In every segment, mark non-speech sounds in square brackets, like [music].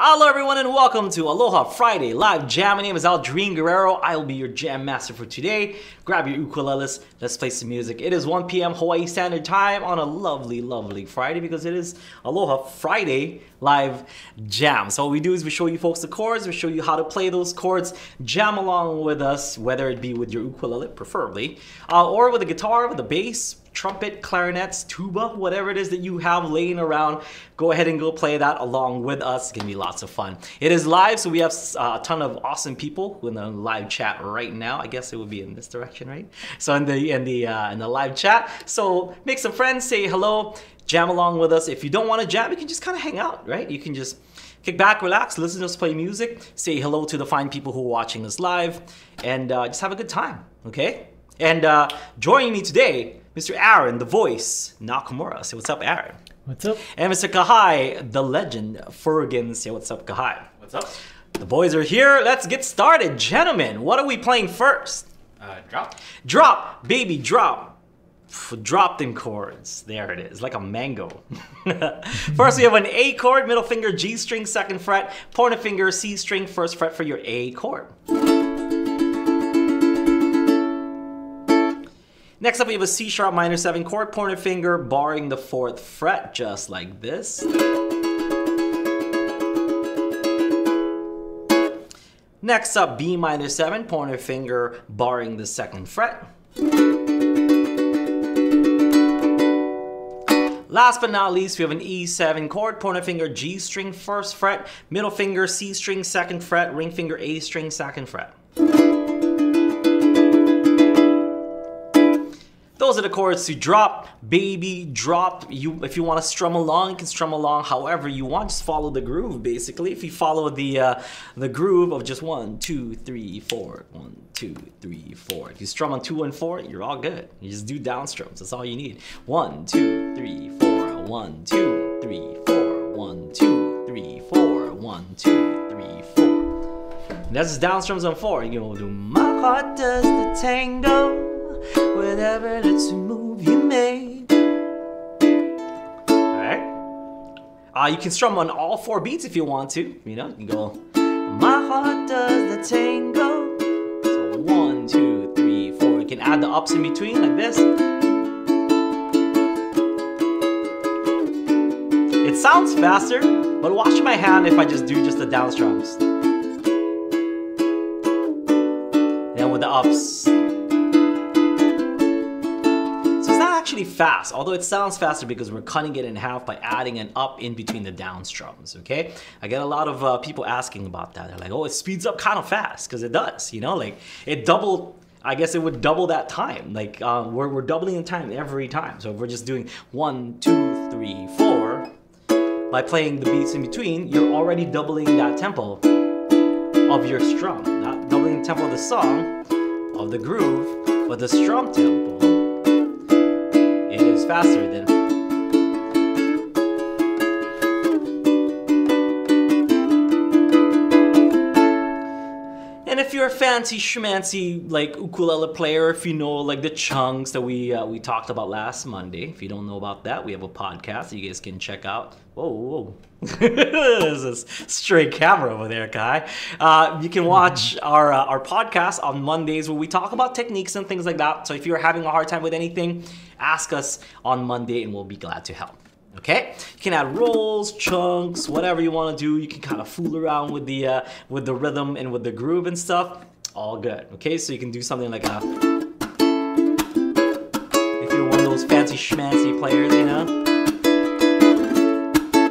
Hello, everyone, and welcome to Aloha Friday Live Jam. My name is Aldrine Guerrero. I will be your jam master for today. Grab your ukuleles. Let's play some music. It is 1 p.m. Hawaii Standard Time on a lovely, lovely Friday because it is Aloha Friday Live Jam. So what we do is we show you folks the chords. We show you how to play those chords. Jam along with us, whether it be with your ukulele, preferably, uh, or with a guitar, with a bass, trumpet, clarinets, tuba, whatever it is that you have laying around, go ahead and go play that along with us. It's gonna be lots of fun. It is live, so we have uh, a ton of awesome people in the live chat right now. I guess it would be in this direction, right? So in the in the uh, in the live chat. So make some friends, say hello, jam along with us. If you don't want to jam, you can just kind of hang out, right? You can just kick back, relax, listen to us play music, say hello to the fine people who are watching us live, and uh, just have a good time, okay? And uh, joining me today Mr. Aaron, the voice, Nakamura. Say what's up, Aaron. What's up? And Mr. Kahai, the legend, Fergan. Say what's up, Kahai. What's up? The boys are here. Let's get started. Gentlemen, what are we playing first? Uh, drop. Drop, baby, drop. Drop them chords. There it is, like a mango. [laughs] first, we have an A chord, middle finger G string, second fret, pointer finger C string, first fret for your A chord. Next up, we have a C sharp minor 7 chord, pointer finger barring the 4th fret, just like this. Next up, B minor 7, pointer finger barring the 2nd fret. Last but not least, we have an E7 chord, pointer finger G string, 1st fret, middle finger C string, 2nd fret, ring finger A string, 2nd fret. Those are the chords to drop, baby, drop. You, if you want to strum along, you can strum along however you want. Just follow the groove, basically. If you follow the uh, the groove of just one, two, three, four, one, two, three, four. If you strum on two and four, you're all good. You just do down strums. That's all you need. One, two, three, four. One, two, three, four. One, two, three, four. One, two, three, four. And that's down strums on four. You go do my heart does the tango move you made. Alright? Uh, you can strum on all four beats if you want to. You know, you can go, My heart does the tango. So one, two, three, four. You can add the ups in between like this. It sounds faster, but watch my hand if I just do just the down strums. Then with the ups. Actually fast, although it sounds faster because we're cutting it in half by adding an up in between the down strums, okay? I get a lot of uh, people asking about that. They're like, oh, it speeds up kind of fast, because it does, you know? Like, it doubled, I guess it would double that time. Like, uh, we're, we're doubling the time every time. So if we're just doing one, two, three, four, by playing the beats in between, you're already doubling that tempo of your strum. Not doubling the tempo of the song, of the groove, but the strum tempo faster than And if you're a fancy schmancy like ukulele player, if you know like the chunks that we uh, we talked about last Monday, if you don't know about that, we have a podcast you guys can check out. Whoa, whoa. [laughs] There's a straight camera over there, Kai. Uh, you can watch our uh, our podcast on Mondays where we talk about techniques and things like that. So if you're having a hard time with anything, ask us on Monday and we'll be glad to help. Okay, you can add rolls, chunks, whatever you want to do. You can kind of fool around with the uh, with the rhythm and with the groove and stuff. All good. Okay, so you can do something like a if you're one of those fancy schmancy players, you know.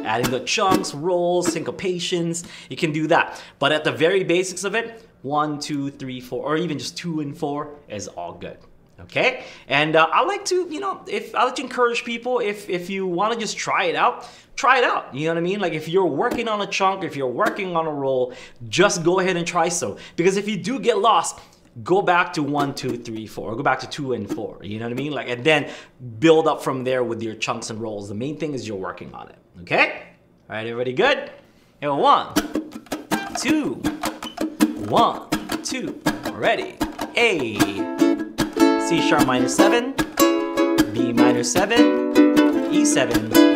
Adding the chunks, rolls, syncopations, you can do that. But at the very basics of it, one, two, three, four, or even just two and four is all good okay? And uh, i like to you know if i like to encourage people if if you want to just try it out try it out you know what i mean? Like if you're working on a chunk if you're working on a roll just go ahead and try so. Because if you do get lost go back to one two three four go back to two and four you know what i mean? Like and then build up from there with your chunks and rolls. The main thing is you're working on it okay? All right everybody good? And one two one two. Ready? A. C sharp minor 7, B minor 7, E7.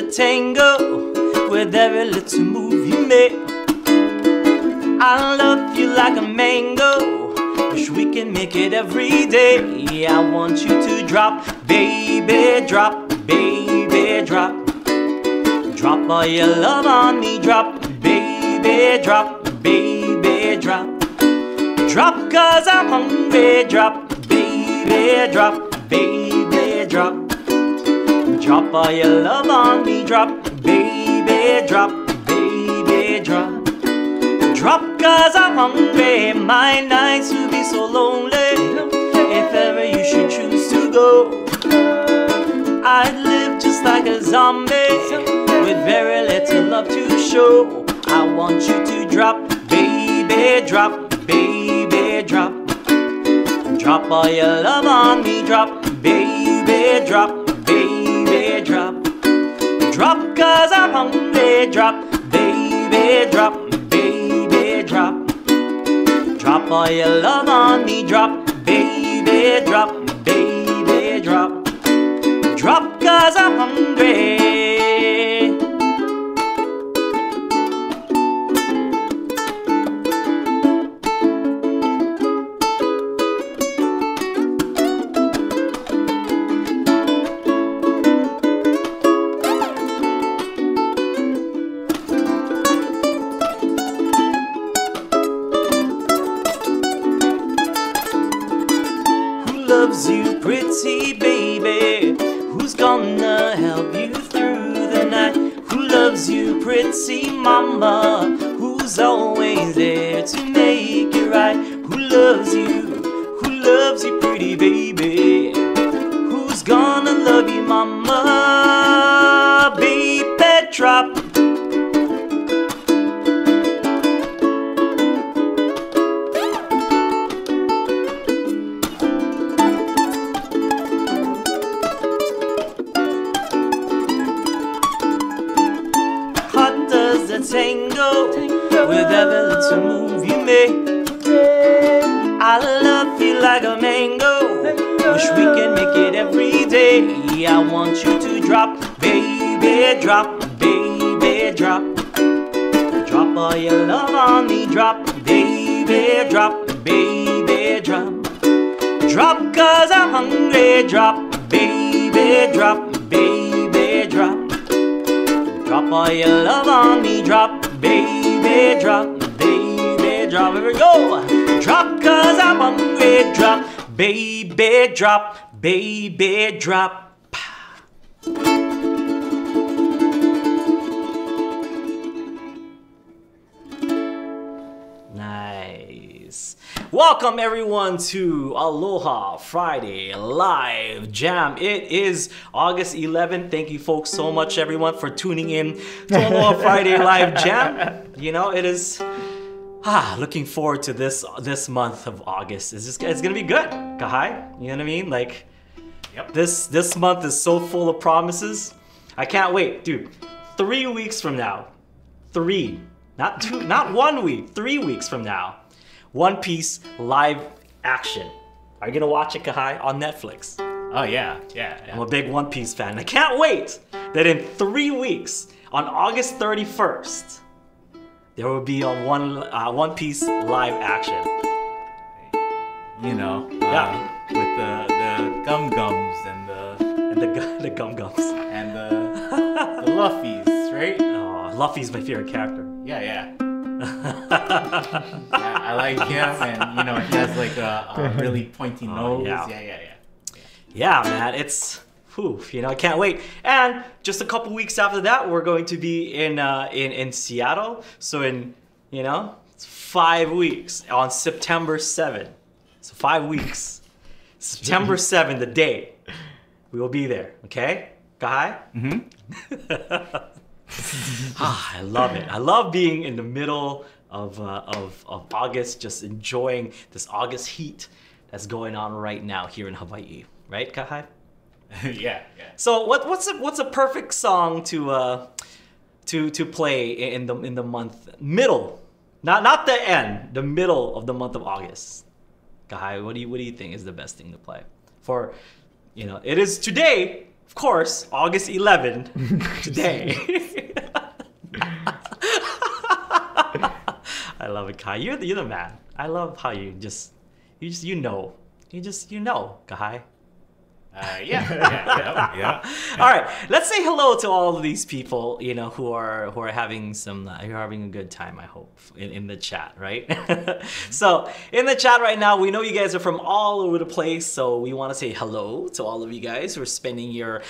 The tango with every little move you make. I love you like a mango. Wish we can make it every day. I want you to drop, baby, drop, baby, drop. Drop all your love on me, drop, baby, drop, baby, drop. Drop cause I'm hungry, drop, baby, drop, baby, drop. Drop all your love on me, drop, baby, drop, baby, drop. Drop cause I'm hungry, my nights will be so lonely. If ever you should choose to go, I'd live just like a zombie with very little love to show. I want you to drop, baby, drop, baby, drop. Drop all your love on me, drop, baby, drop, baby, drop. Drop cause I'm hungry, drop, baby, drop, baby, drop. Drop all your love on me, drop, baby, drop, baby, drop. Drop cause I'm hungry. I'm drop, baby, drop, baby, drop. Drop all your love on me, drop, baby, drop, baby, drop. Here we go. Drop cause I'm hungry, drop, baby, drop, baby, drop. Welcome everyone to Aloha Friday Live Jam. It is August 11th. Thank you folks so much everyone for tuning in to Aloha [laughs] Friday Live Jam. You know, it is ah looking forward to this this month of August. It's just it's going to be good. Kahai, you know what I mean? Like Yep. this this month is so full of promises. I can't wait, dude. 3 weeks from now. 3 not two, not one week, three weeks from now. One Piece live action. Are you gonna watch it, Kahai, on Netflix? Oh yeah, yeah, yeah. I'm a big One Piece fan. I can't wait that in three weeks, on August 31st, there will be a One uh, One Piece live action. you know, uh, Yeah. with the the gum gums and the And the [laughs] the Gum Gums. and the the Luffies, right? Oh, Luffy's my favorite character. Yeah, yeah. Yeah I like him, and you know, he has like a, a really pointy nose. Oh, yeah. yeah, yeah, yeah. Yeah, man, it's whew, you know, I can't wait. And just a couple weeks after that, we're going to be in uh, in in Seattle. So in you know, it's five weeks on September 7. So five weeks. [laughs] September 7, the day. We will be there, okay? Guy? Mm-hmm. [laughs] ah, I love it. I love being in the middle of, uh, of, of August, just enjoying this August heat that's going on right now here in Hawaii. Right, Kahai? [laughs] yeah, yeah. So what what's a what's a perfect song to uh to to play in the in the month middle, not not the end, the middle of the month of August. Kahai, what do you what do you think is the best thing to play for? You know, it is today of course, August 11, [laughs] today. [laughs] I love it, Kai. You're the, you're the man. I love how you just, you just, you know. You just, you know, Kai. Uh, yeah, [laughs] yeah, yeah, yeah. All right, let's say hello to all of these people, you know, who are who are having some uh, who are having a good time. I hope in, in the chat, right? [laughs] so in the chat right now, we know you guys are from all over the place, so we want to say hello to all of you guys who are spending your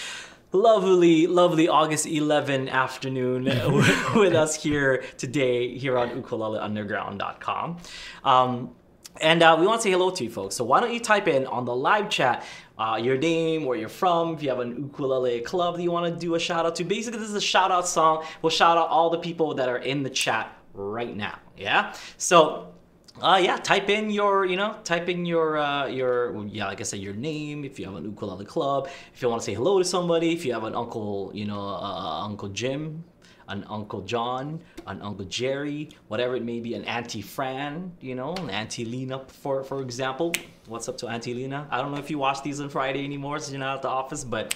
lovely, lovely August 11 afternoon [laughs] with us here today here on ukuleleunderground.com. Um, and uh, we want to say hello to you folks. So why don't you type in on the live chat uh, your name, where you're from, if you have an ukulele club that you want to do a shout out to. Basically, this is a shout out song. We'll shout out all the people that are in the chat right now. Yeah. So uh, yeah, type in your, you know, type in your, uh, your, yeah, like I said, your name. If you have an ukulele club, if you want to say hello to somebody, if you have an uncle, you know, uh, Uncle Jim, an Uncle John, an Uncle Jerry, whatever it may be, an Auntie Fran, you know, an Auntie Lena, for for example. What's up to Auntie Lena? I don't know if you watch these on Friday anymore, so you're not at the office, but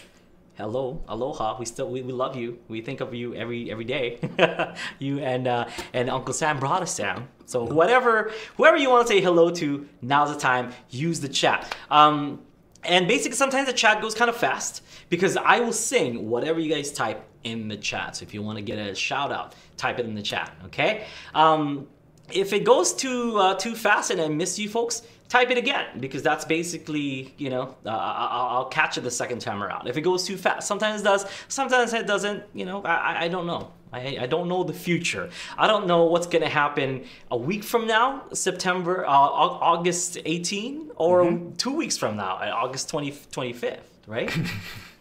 hello, aloha. We still we, we love you. We think of you every every day. [laughs] you and uh, and Uncle Sam brought us down. So whatever whoever you want to say hello to, now's the time. Use the chat. Um, and basically, sometimes the chat goes kind of fast because I will sing whatever you guys type in the chat. So if you want to get a shout out, type it in the chat, okay? Um, if it goes too uh, too fast and I miss you folks, type it again because that's basically, you know, uh, I'll, I'll, catch it the second time around. If it goes too fast, sometimes it does, sometimes it doesn't, you know, I, I don't know. I, I don't know the future. I don't know what's going to happen a week from now, September, uh, August 18, or mm-hmm. two weeks from now, August 20, 25th, right? [laughs]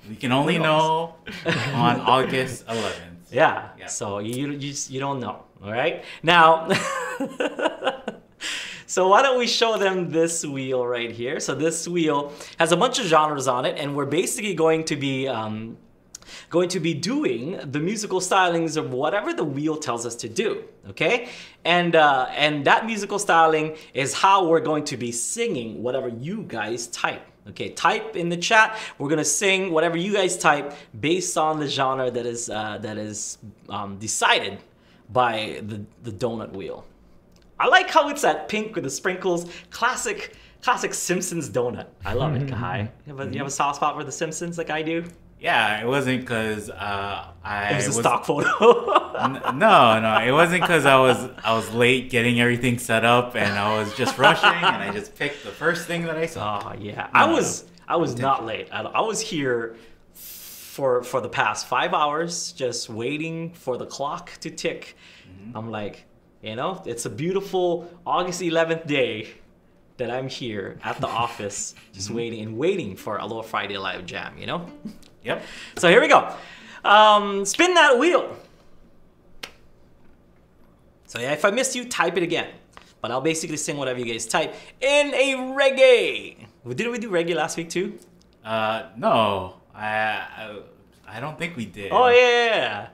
We can only know on [laughs] August 11th. Yeah. yeah. So you you just, you don't know. All right. Now. [laughs] So why don't we show them this wheel right here? So this wheel has a bunch of genres on it, and we're basically going to be um, going to be doing the musical stylings of whatever the wheel tells us to do. Okay, and uh, and that musical styling is how we're going to be singing whatever you guys type. Okay, type in the chat. We're gonna sing whatever you guys type based on the genre that is uh, that is um, decided by the the donut wheel. I like how it's that pink with the sprinkles. Classic, classic Simpsons donut. I love it, Kai. [laughs] You have, a, you have a soft spot for the Simpsons like I do? Yeah, it wasn't because uh, I it was a was, stock photo. [laughs] n- no, no, it wasn't because I was I was late getting everything set up and I was just rushing and I just picked the first thing that I saw. Oh yeah, I was I was not late. I, I was here for for the past five hours, just waiting for the clock to tick. Mm-hmm. I'm like, you know, it's a beautiful August 11th day that I'm here at the office, just mm-hmm. waiting and waiting for a little Friday Live Jam. You know. Yep. So here we go. Um, spin that wheel. So yeah, if I missed you, type it again. But I'll basically sing whatever you guys type in a reggae. Didn't we do reggae last week too? Uh, no. I, I, I don't think we did. Oh yeah.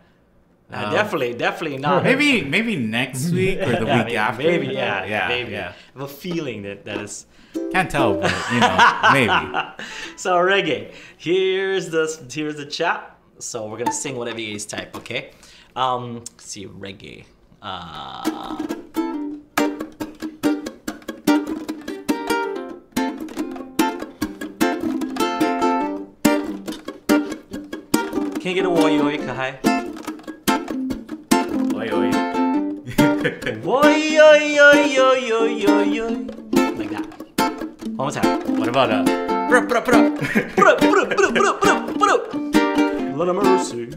Um, definitely, definitely not. [laughs] Maybe, maybe next [laughs] week or the yeah, week maybe, after. Maybe, yeah, yeah, maybe. Yeah. I have a feeling that that is. Can't tell, but you know, [laughs] maybe. so reggae. Here's the here's the chat. So we're gonna sing whatever you guys type, okay? Um, let's see reggae. Uh, can you get a oi kahai? Oi oi oi oi oi oi oi. Like that. One more time. What about uh? Bruh, bruh, bruh. Lord of mercy.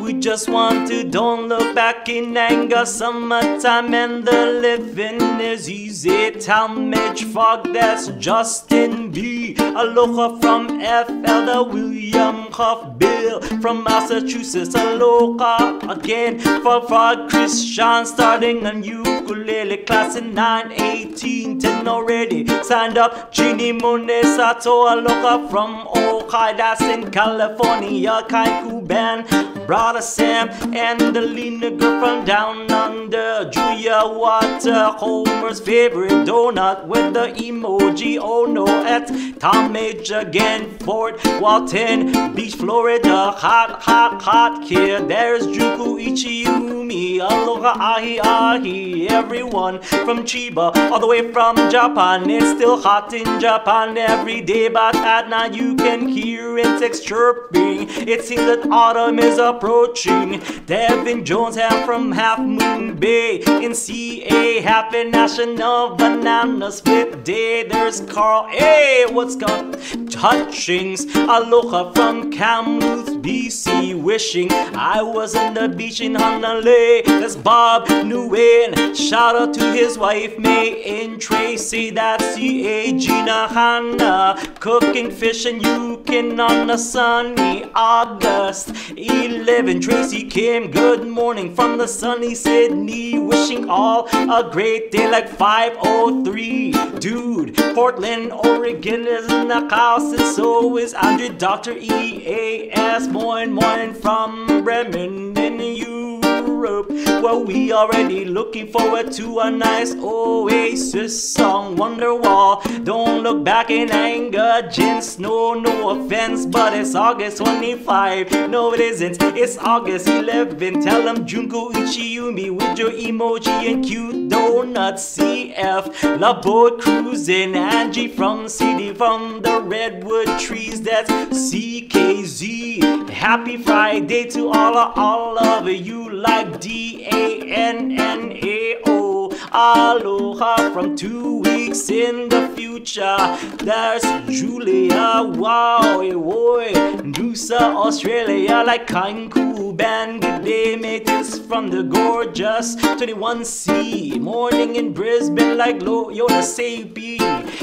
We just want to don't look back in anger. Summertime and the living is easy. Talmage fog, that's Justin B. Aloha from FL, the William Huff Bill from Massachusetts. Aloha again for Frog Christian, starting a ukulele class in 918. 10 already signed up. Ginny Monesato. Aloha from Ojai, that's in California. Kaiku band. Brother Sam and the Lena girl from down under. Julia Water, Homer's favorite donut with the emoji. Oh no, at Tom again, Fort Walton Beach, Florida. Hot, hot, hot kid. There's Juku Ichiumi. Aloha, ahi, ahi. Everyone from Chiba, all the way from Japan. It's still hot in Japan every day, but at night you can hear insects chirping. It seems that autumn is approaching. Devin Jones, half from Half Moon Bay. In CA, happy National Banana Split Day. There's Carl, hey, what's got touchings? Aloha from BC. Wishing I was on the beach in Honolulu. That's Bob Nguyen. Shout out to his wife, May and Tracy. That's CA Gina Hanna. Cooking fish and you can on a sunny August 11. Tracy Kim, good morning from the sunny Sydney. Wishing all a great day like 503. Dude, Portland, Oregon is in the house, and so is Andre Dr. EAS. Moin, moin from Bremen in Europe. Well, we already looking forward to a nice Oasis song, Wonderwall. Don't look back in anger, gents. No, no offense, but it's August 25. No, it isn't. It's August 11. Tell them Junko Ichiyumi with your emoji and cute donuts. CF, La Boat Cruising, Angie from CD from the Redwood Trees. That's CKZ. Happy Friday to all of, all of you like D A N N A O. Aloha from two weeks in the future. There's Julia, wow, boy. Noosa, Australia, like cool band. Good day, mate. This from the gorgeous 21C. Morning in Brisbane, like Lo Yoda Sapi.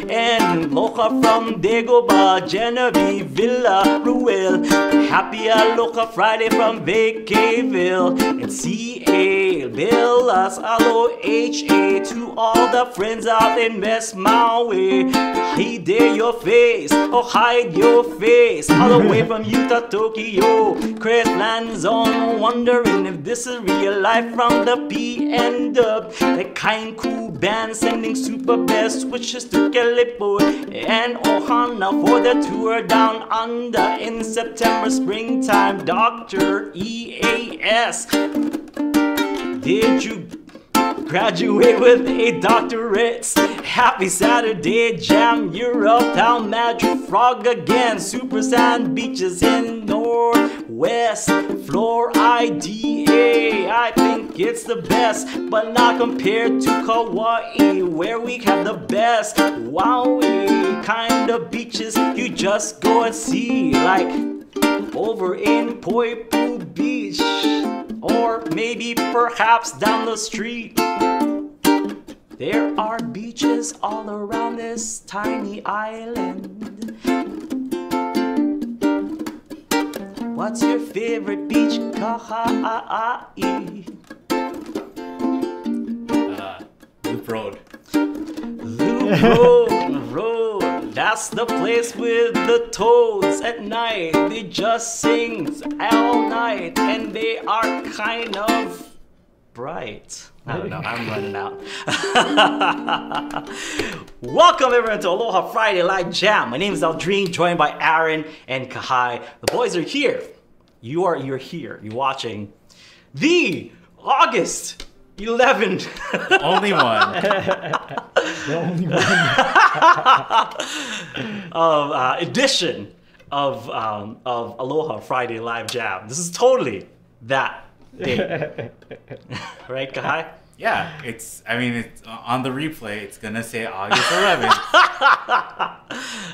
And Locha from Dagobah, Genevieve, Villa, Ruel. Happy Aloha Friday from Vacaville. And CA, Bill, us, Alo, HA. To all the friends out in West Maui. Hide your face, or hide your face. All the way from Utah, Tokyo. Chris lands on, wondering if this is real life from the P and up. The kind cool band sending super best wishes to Kelipo and Ohana for the tour down under in September, springtime. Dr. EAS. Did you graduate with a doctorate? Happy Saturday, Jam Europe, Town Magic Frog again. Super sand beaches in Northwest Florida. I think it's the best, but not compared to Kauai, where we have the best. Wowie kind of beaches you just go and see, like over in Poipu Beach, maybe perhaps down the street. There are beaches all around this tiny island. What's your favorite beach? Kahai. Uh, Loop Road. Loop Road, That's the place with the toads at night. They just sing all night and they are kind of bright. I don't know, I'm running out. [laughs] Welcome everyone to Aloha Friday Live Jam. My name is Aldrine, joined by Aaron and Kahai. The boys are here. You are you're here. You're watching the August 11 Only one. The only one. [laughs] of uh, edition of um, of Aloha Friday Live Jam. This is totally that day, [laughs] right, Kahai? Yeah, it's. I mean, it's on the replay. It's gonna say August 11th.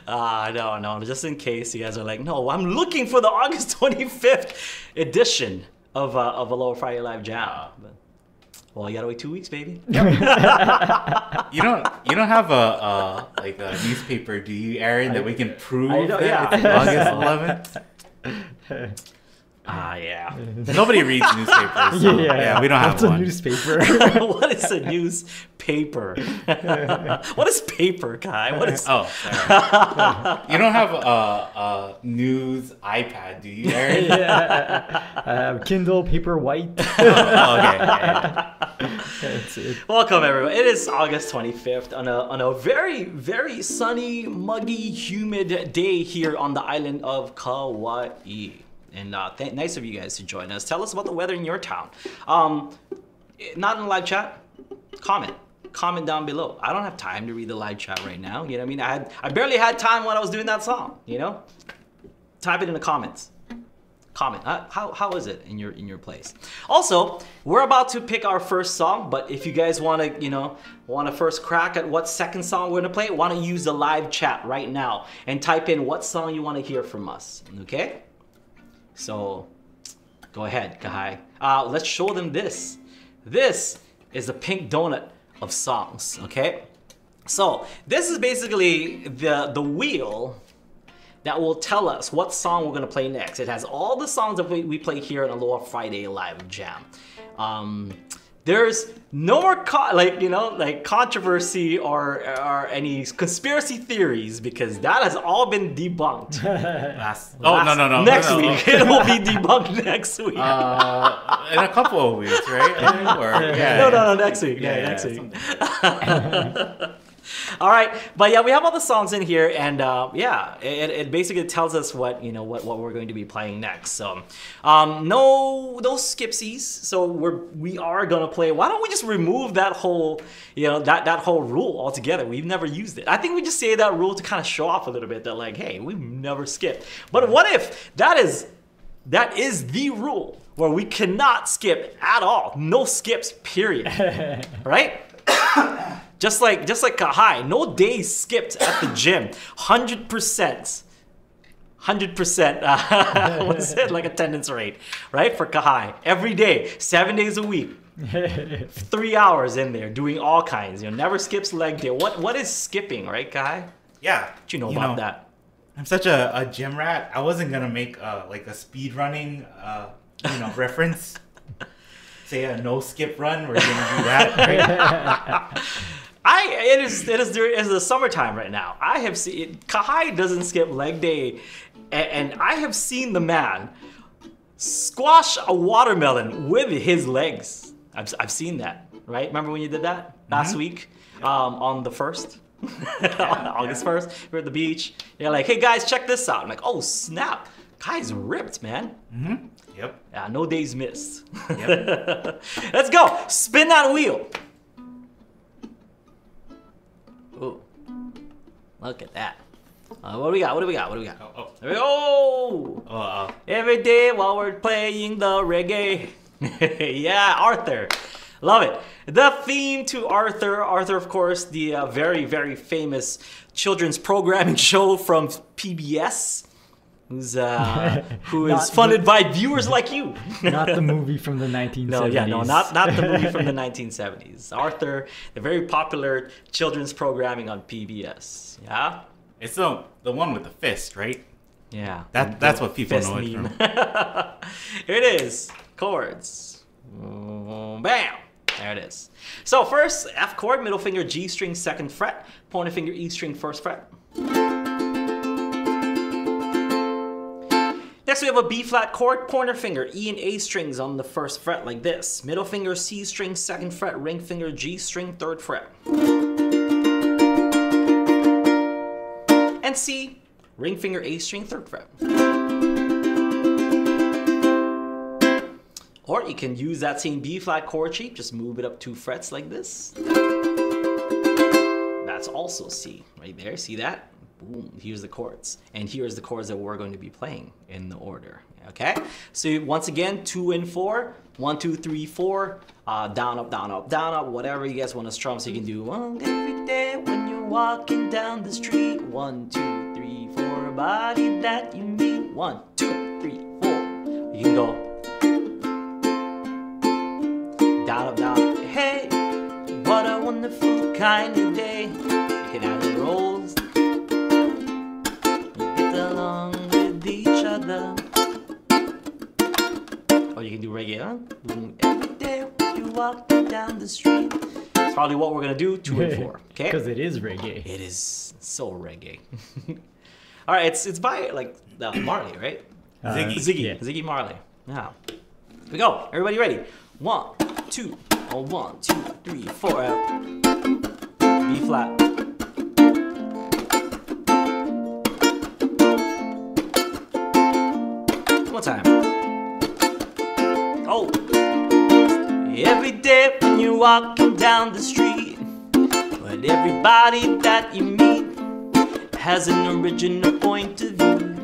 Ah, [laughs] no, no. Just in case you guys are like, no, I'm looking for the August 25th edition of uh, of Aloha Friday Live Jam. But, well, you gotta wait two weeks, baby. [laughs] [laughs] you don't. You don't have a, a like a newspaper, do you, Aaron? That we can prove I know, that yeah. it's August 11th. [laughs] Ah, yeah. [laughs] Nobody reads newspapers. [laughs] so, yeah, yeah. we don't have What's one. a newspaper? [laughs] what is a newspaper? what is paper, Kai? What is? Oh, sorry. you don't have a, a news iPad, do you, Aaron? yeah. I have Kindle Paperwhite. oh, okay. yeah, yeah. Welcome, everyone. It is August 25th on a, on a very, very sunny, muggy, humid day here on the island of Kauai. And uh, th- nice of you guys to join us. Tell us about the weather in your town. Um, not in the live chat, comment. Comment down below. I don't have time to read the live chat right now. You know what I mean? I had I barely had time when I was doing that song. You know, type it in the comments comment uh, how, how is it in your in your place also we're about to pick our first song but if you guys want to you know want to first crack at what second song we're to play want to use the live chat right now and type in what song you want to hear from us okay so go ahead kahai uh, let's show them this this is the pink donut of songs okay so this is basically the the wheel that will tell us what song we're gonna play next. It has all the songs that we, we play here on Aloha Friday Live Jam. Um, there's no more co- like you know like controversy or or any conspiracy theories because that has all been debunked. [laughs] Last, oh, no, no, no. Next no, no, week [laughs] it will be debunked next week. Uh, in a couple of weeks, right? [laughs] Or, yeah, no, no, no, next week. Yeah, Yeah, next yeah, week. [laughs] All right, but yeah, we have all the songs in here, and uh, yeah, it, it basically tells us what you know what, what we're going to be playing next. So, um, no no skipsies. So we're we are gonna play. Why don't we just remove that whole you know that that whole rule altogether? We've never used it. I think we just say that rule to kind of show off a little bit that like, hey, we've never skipped. But what if that is that is the rule where we cannot skip at all. No skips, period. [laughs] right? [coughs] just like just like Kahai, no days skipped at the gym. Hundred percent. Hundred percent. uh, [laughs] What's [laughs] it like attendance rate, right? For Kahai, every day, seven days a week, [laughs] three hours in there doing all kinds. You know, never skips leg day. What what is skipping, right, Kahai? Yeah. What you know about that? I'm such a, a gym rat. I wasn't gonna make uh, like a speed running, uh, you know, reference. Say a no skip run. We're gonna do that. Right? I it is it is during it is the summertime right now. I have seen Kahai doesn't skip leg day, and, and I have seen the man squash a watermelon with his legs. I've, I've seen that. Right? Remember when you did that last week um, on the first. [laughs] on August 1st, we are at the beach. You're like, hey guys, check this out. I'm like, oh snap, Kai's ripped, man. Yep. Yeah, no days missed. Yep. [laughs] Let's go. Spin that wheel. Ooh. Look at that. Uh, what do we got? What do we got? What do we got? Oh, oh. There we go. Oh, uh, Every day while we're playing the reggae. [laughs] yeah, Arthur. Love it. The theme to Arthur. Arthur, of course, the uh, very, very famous children's programming [laughs] show from PBS. Who's uh, [laughs] who is Not funded by viewers like you. [laughs] Not the movie from the 1970s. No, yeah, no, not not the movie from the [laughs] 1970s. Arthur, the very popular children's programming on PBS. Yeah, it's the the one with the fist, right? yeah. That that's what people Fist know it from. Here it is. Chords. Bam. There it is. So first, F chord, middle finger, G string, second fret, pointer finger, E string, first fret. Next, we have a B flat chord, pointer finger, E and A strings on the first fret like this. Middle finger, C string, second fret, ring finger, G string, third fret. And C, ring finger, A string, third fret. Or you can use that same B flat chord shape, just move it up two frets like this. That's also C right there. See that? Boom. Here's the chords. And here's the chords that we're going to be playing in the order. Okay? So once again, two and four. One, two, three, four. Uh, down, up, down, up, down, up. Whatever you guys want to strum. So you can do one every day when you're walking down the street. One, two, three, four. Body that you meet. One, two, three, four. You can go down, up, down, up. Hey, what a wonderful kind of day. You can do reggae. Huh? Every day you walk down the street. It's probably what we're gonna do. Two and four. [laughs] Okay. Because it is reggae. It is so reggae. [laughs] All right, it's it's by like uh, Marley, right? Uh, Ziggy. Ziggy, yeah. Ziggy Marley. Yeah. Here we go. Everybody ready? One, two, oh, one, two, three, four. uh, B flat. One time. Every day when you're walking down the street, but everybody that you meet has an original point of view.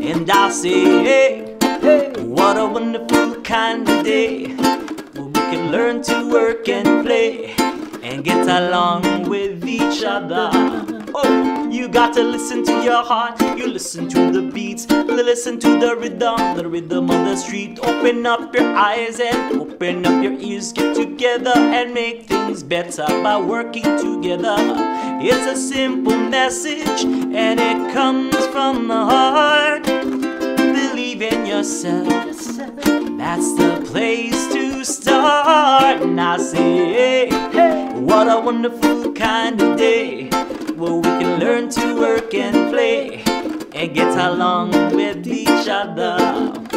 And I say, hey, hey, what a wonderful kind of day. Where we can learn to work and play and get along with each other. Oh, you got to listen to your heart. You listen to the beats, listen to the rhythm, the rhythm of the street. Open up your eyes and open up your ears. Get together and make things better by working together. It's a simple message and it comes from the heart. Believe in yourself. That's the place to start. And I say, hey, what a wonderful kind of day where we can learn to work and play and get along with each other.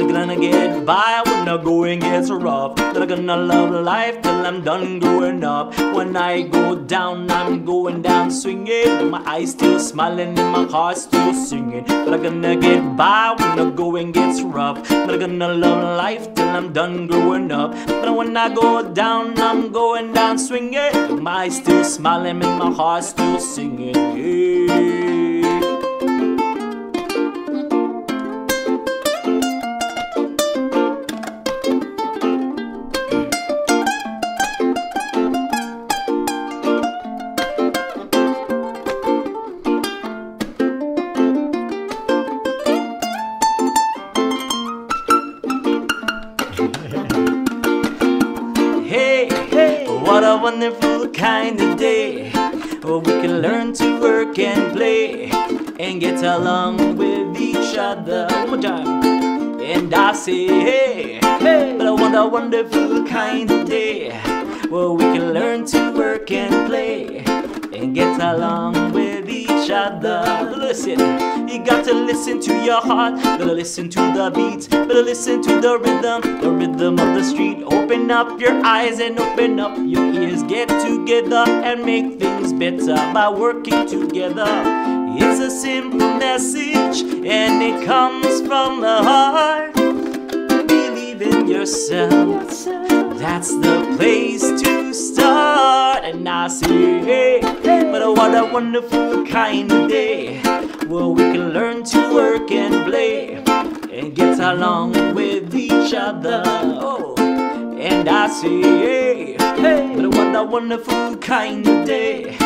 They're gonna get by when the going gets rough. They're gonna love life till I'm done growing up. When I go down, I'm going down swinging. My eyes still smiling and my heart still singing. But I'm gonna get by when the going gets rough. But I'm gonna love life till I'm done growing up. But when I go down, I'm going down swinging. My eyes still smiling and my heart still singing. Yeah. And I say, hey, hey, but want a wonderful kind of day where we can learn to work and play and get along with each other. Listen, you got to listen to your heart, gotta listen to the beats, gotta listen to the rhythm, the rhythm of the street. Open up your eyes and open up your ears. Get together and make things better by working together. It's a simple message and it comes from the heart. Believe in yourself. That's the place to start. And I say, hey, but what a wonderful kind of day where we can learn to work and play and get along with each other. Oh, and I say, hey, hey, but what a wonderful kind of day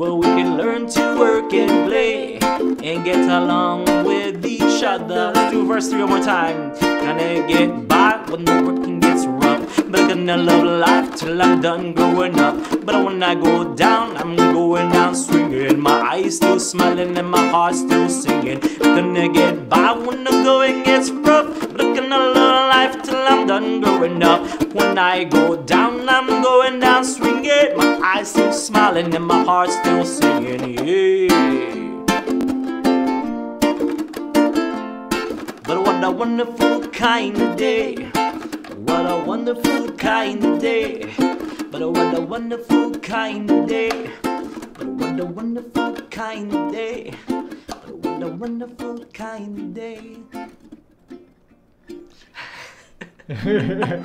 where we can learn to work and play and get along with each other. Let's do verse three one more time. Gonna get by when the working gets rough, but I'm gonna love life till I'm done growing up. But when I go down, I'm going down swinging. My eyes still smiling and my heart still singing. Gonna get by when the going gets rough, but I'm gonna love life till I'm done growing up. When I go down, I'm going down swinging. My eyes still smiling and my heart still singing. Yeah. But what a wonderful kind of day. What a wonderful kind of day. But what a wonderful kind of day. But what a wonderful kind of day. But what a wonderful kind of day. [laughs] hey!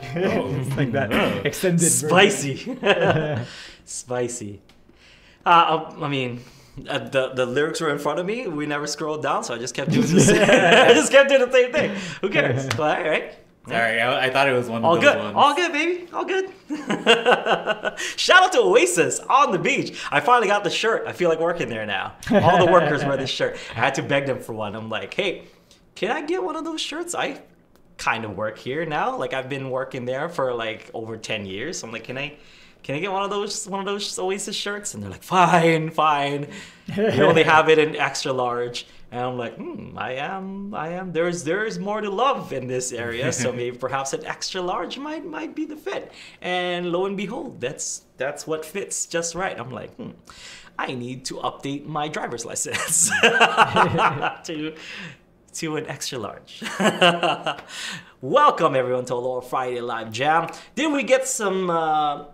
[laughs] it's like that [laughs] extended version. Spicy. Spicy. Uh, I mean, uh, the the lyrics were in front of me. We never scrolled down, so I just kept doing the same. I just kept doing the same thing. Who cares? But, all right. Sorry, I, I thought it was one All of those good. ones. All good, baby. All good. [laughs] Shout out to Oasis on the beach. I finally got the shirt. I feel like working there now. All the workers wear this shirt. I had to beg them for one. I'm like, hey, can I get one of those shirts? I kind of work here now. Like I've been working there for like over 10 years. I'm like, can I can I get one of those one of those Oasis shirts? And they're like, fine, fine. They only [laughs] have it in extra large. And I'm like, hmm, I am, I am. There's, there's more to love in this area, so [laughs] maybe perhaps an extra large might, might be the fit. And lo and behold, that's, that's what fits just right. I'm like, hmm, I need to update my driver's license [laughs] [laughs] to, to an extra large. Welcome everyone to Aloha Friday Live Jam. Did we get some, uh,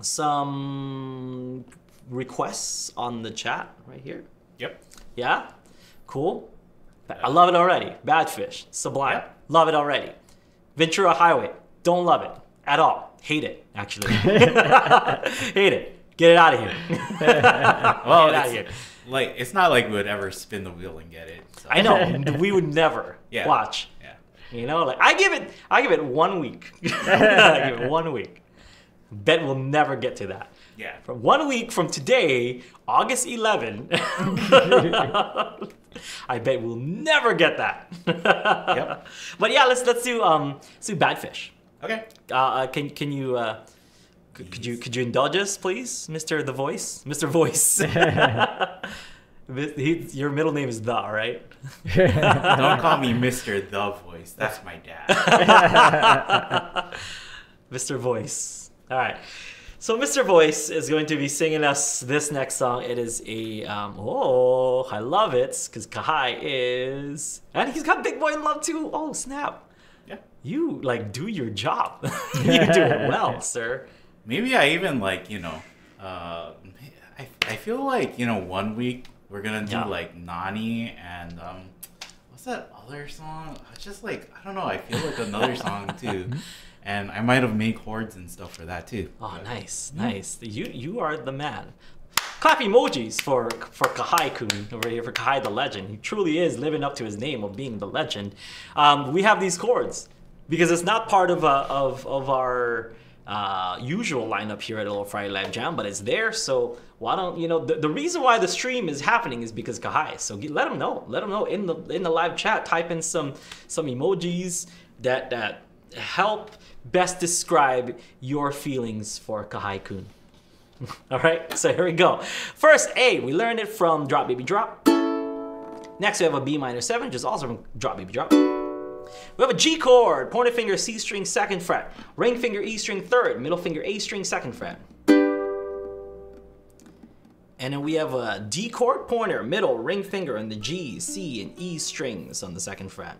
some requests on the chat right here? Yep. Yeah? Cool. I love it already. Badfish. Sublime. Yeah. Love it already. Ventura Highway. Don't love it at all. Hate it, actually. [laughs] [laughs] Hate it. Get it out of here. [laughs] Well, Get outta it's, here. like it's not like we would ever spin the wheel and get it. So. I know. We would never Yeah. watch. Yeah. You know, like I give it I give it one week. I give it one week. Bet we'll never get to that. Yeah. From one week from today, August 11, [laughs] I bet we'll never get that. [laughs] Yep. But yeah, let's let's do um let's do Badfish. Okay. Uh, uh, can can you uh, could, could you could you indulge us, please, Mister The Voice, Mister Voice? [laughs] He- your middle name is the, right? Don't call me Mr. The Voice. That's my dad. Mr. Voice. All right. So Mr. Voice is going to be singing us this next song. It is a um, oh, I love it because Kahai is, and he's got Big Boy in Love too. Oh snap! Yeah. You like do your job. [laughs] you do it [laughs] well, sir. Maybe I even like you know, uh, I I feel like you know one week we're gonna do Yeah. like Nani and um, what's that other song? It's just like I don't know. I feel like another song too, [laughs] and I might have made chords and stuff for that too. Oh, But- nice, nice. You you are the man. Clap emojis for for Kahai Kun over here for Kahai the legend. He truly is living up to his name of being the legend. Um, we have these chords because it's not part of uh, of of our uh, usual lineup here at Little Friday Live Jam, but it's there. So why don't you know the, the reason why the stream is happening is because Kahai. So get, let him know. Let him know in the in the live chat. Type in some some emojis that that help best describe your feelings for Kahai Kun. [laughs] All right, so here we go. First A, we learned it from Drop Baby Drop. Next, we have a B minor 7, which is also from Drop Baby Drop. We have a G chord, pointer finger C string second fret, ring finger E string third, middle finger A string second fret. And then we have a D chord, pointer, middle, ring finger, and the G, C, and E strings on the second fret.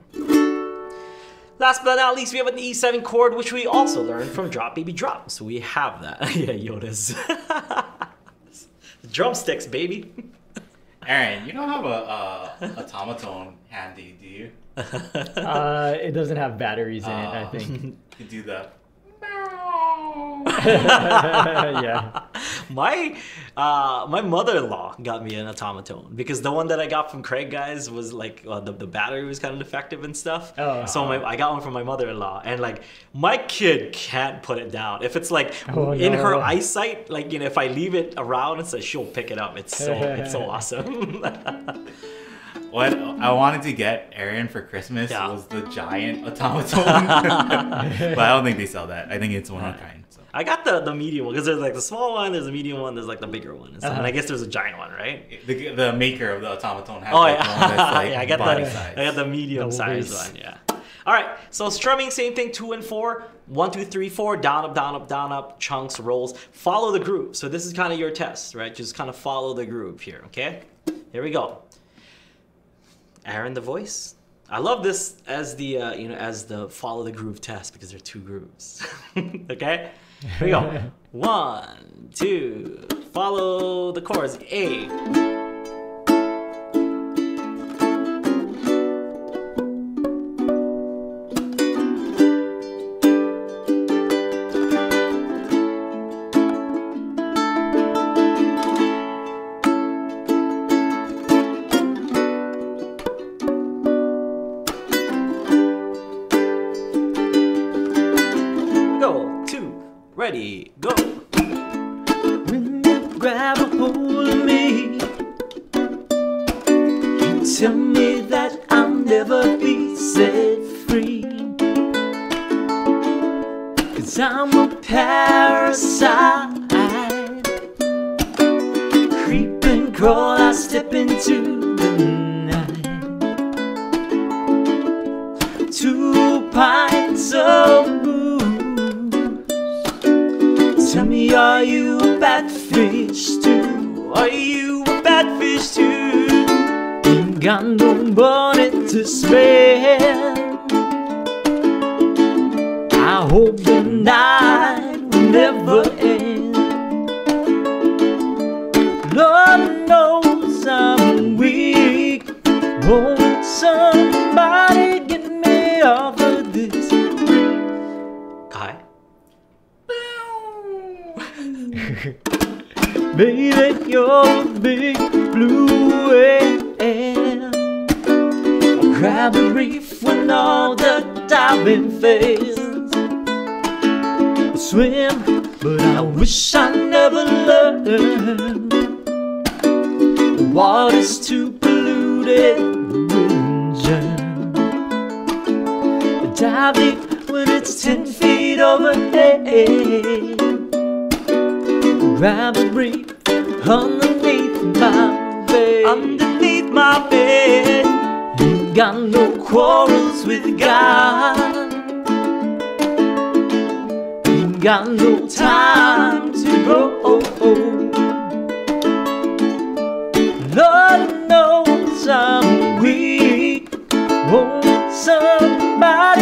Last but not least, we have an E7 chord, which we also learned from Drop Baby Drop. So we have that. [laughs] yeah, Yoda's. [laughs] Drumsticks, baby. [laughs] Aaron, you don't have a, a automaton handy, do you? Uh, it doesn't have batteries in it, I Oh. think. You do the. yeah. [laughs] My uh, my mother-in-law got me an automaton because the one that I got from Craig guys was like uh, the, the battery was kind of defective and stuff. Oh. so my, I got one from my mother-in-law and like my kid can't put it down. If it's like Oh, in her eyesight, like you know, if I leave it around, it's like she'll pick it up. It's so it's so [laughs] awesome. [laughs] What I wanted to get Aaron for Christmas Yeah. was the giant automaton, but I don't think they sell that. I think it's one of a kind. So. I got the the medium one because there's like the small one, there's a medium one, there's like the bigger one, and, stuff. and I guess there's a giant one, right? The, the maker of the automaton has Oh like yeah, one that's [laughs] like yeah. I got body the size. I got the medium Double size one. Yeah. All right. So strumming, same thing. Two and four. One, two, three, four. Down, up, down, up, down, up. Chunks, rolls. Follow the groove. So this is kind of your test, right? Just kind of follow the groove here. Okay. Here we go. Aaron, the voice. I love this as the uh, you know as the follow the groove test because there are two grooves. [laughs] okay. Here we go. One, two. Follow the chords. A. pints of booze. Tell me, are you a bad fish too? Are you a bad fish too? Ain't got no money to spend. Baby, you're a big blue whale. Grab a reef when all the diving fails. I Swim, but I wish I never learned. The water's too polluted, wouldn't drown. Dive deep when it's ten feet overhead grab a brief underneath my bed. Underneath my bed, ain't got no quarrels with God. Ain't got no time to grow. Lord knows I'm weak. Won't somebody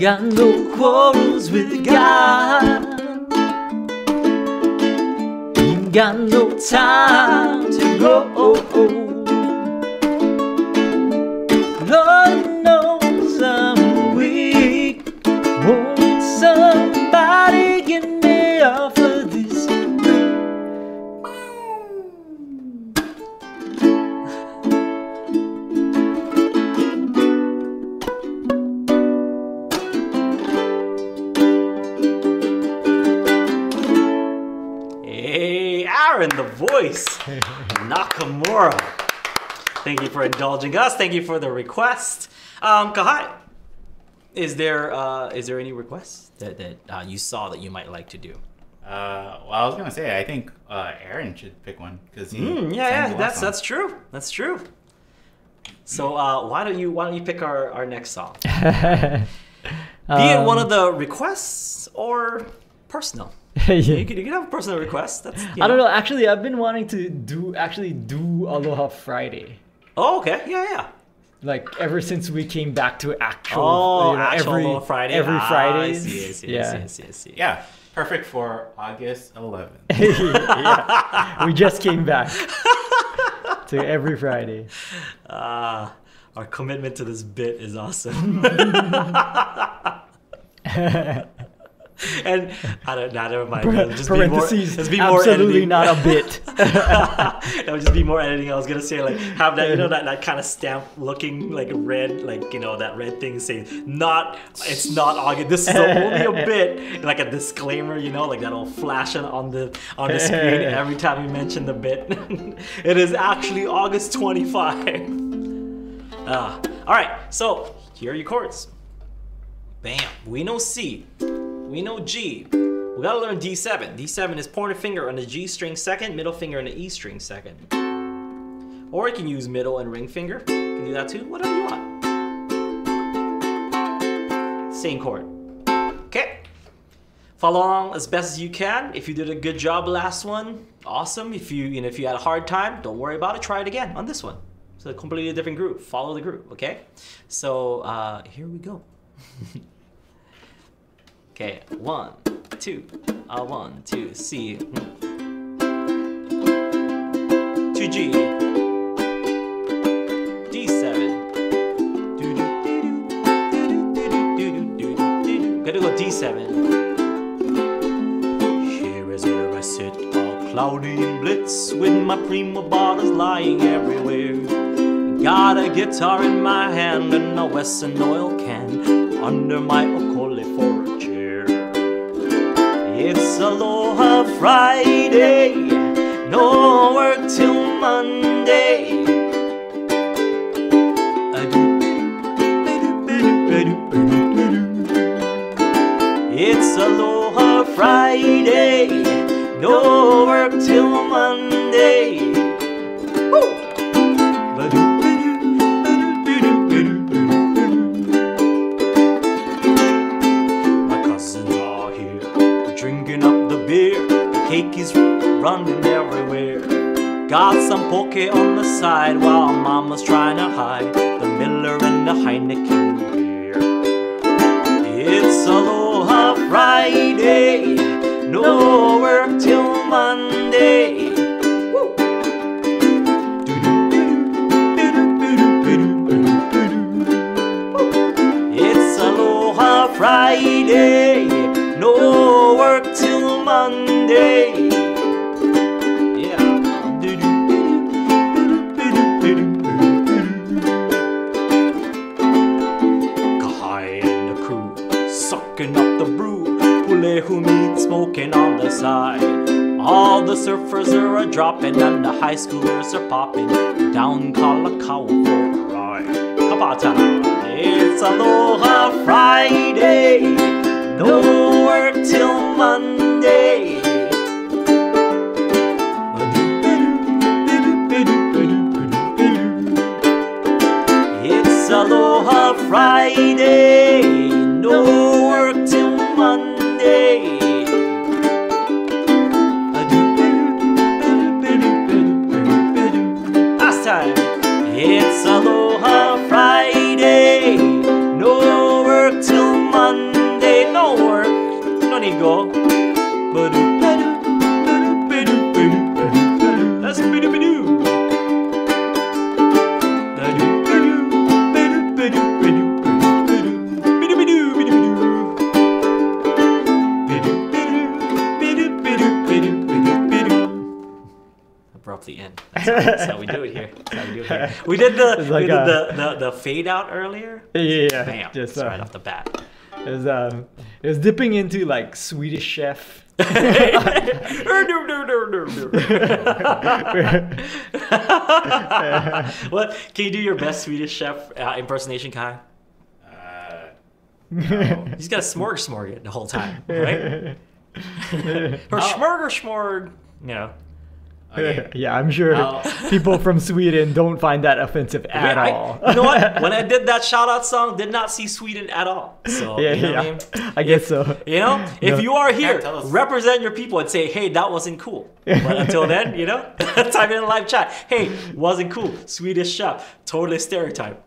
got no quarrels with God. Ain't got no time to grow. Nakamura. Thank you for indulging us. Thank you for the request. Um, Kahai, is there uh, is there any requests that, that uh, you saw that you might like to do? Uh, well, I was gonna say I think uh, Aaron should pick one because he. Mm, yeah, yeah, that's last that's true. That's true. So uh, why don't you why don't you pick our, our next song? [laughs] Be it one of the requests or personal. [laughs] yeah. You could, you could have a personal request. That's you I don't know. Actually, I've been wanting to do actually do Aloha Friday. Oh, okay. Yeah, yeah. Like ever since we came back to actual, Oh, you know, actual every Aloha Friday. every Ah, Friday. I see, I see, I yeah. see, I see, I Yeah, perfect for August 11th. [laughs] yeah. We just came back [laughs] to every Friday. Ah, our commitment to this bit is awesome. [laughs] and I don't, nah, never mind. Just be more, Parentheses. just be more absolutely editing. not a bit. [laughs] that would just be more editing. I was gonna say like have that you know that, that kind of stamp looking like a red like you know that red thing saying not it's not August. This is only a [laughs] bit like a disclaimer. You know like that'll flash on, on the on the screen every time you mention the bit. it is actually August 25. Ah, all right. So here are your chords. Bam. We know C. We know G. We gotta learn D7. D7 is pointer finger on the G string second, middle finger on the E string second. Or you can use middle and ring finger. You can do that too. Whatever you want. Same chord. Okay. Follow along as best as you can. If you did a good job last one, awesome. If you, you know, if you had a hard time, don't worry about it. Try it again on this one. It's a completely different group. Follow the group, okay? So uh, here we go. [laughs] Okay, one, two, a one, two, C, two G, D seven. Gotta go D seven. Here is where I sit, all cloudy and blitz, with my Primo bottles lying everywhere. Got a guitar in my hand and a Wesson oil can under my Aloha Friday, no work till Monday. It's Aloha Friday, no work till Monday. Got some poke on the side while mama's trying to hide the Miller and the Heineken beer. It's Aloha Friday, no work till Monday. It's Aloha Friday, sucking up the brew, Pulehu meat smoking on the side. All the surfers are a dropping and the high schoolers are popping down Kalakaua for a ride. Kabata, it's Aloha Friday, no work till Monday. It's Aloha Friday, no we do it here. We did the like we did a- the, the, the fade out earlier. Yeah, Bam! just Just uh, right off the bat. it was um, it was dipping into like Swedish Chef. [laughs] what? Can you do your best Swedish chef uh, impersonation, Kai? Uh, [laughs] He's got a smorg smorg it the whole time, right? [laughs] or smorg or smorg, you know. Okay. [laughs] yeah, I'm sure I'll- [laughs] people from Sweden don't find that offensive at I- all. you know what? When I [laughs] did that shout out song, did not see Sweden at all. So yeah, you know yeah. what I mean? I guess so. You know, if No. you are here, tell represent your people and say, "Hey, that wasn't cool." But until then, you know, type in a live chat. Hey, wasn't cool. Swedish chef, totally stereotype.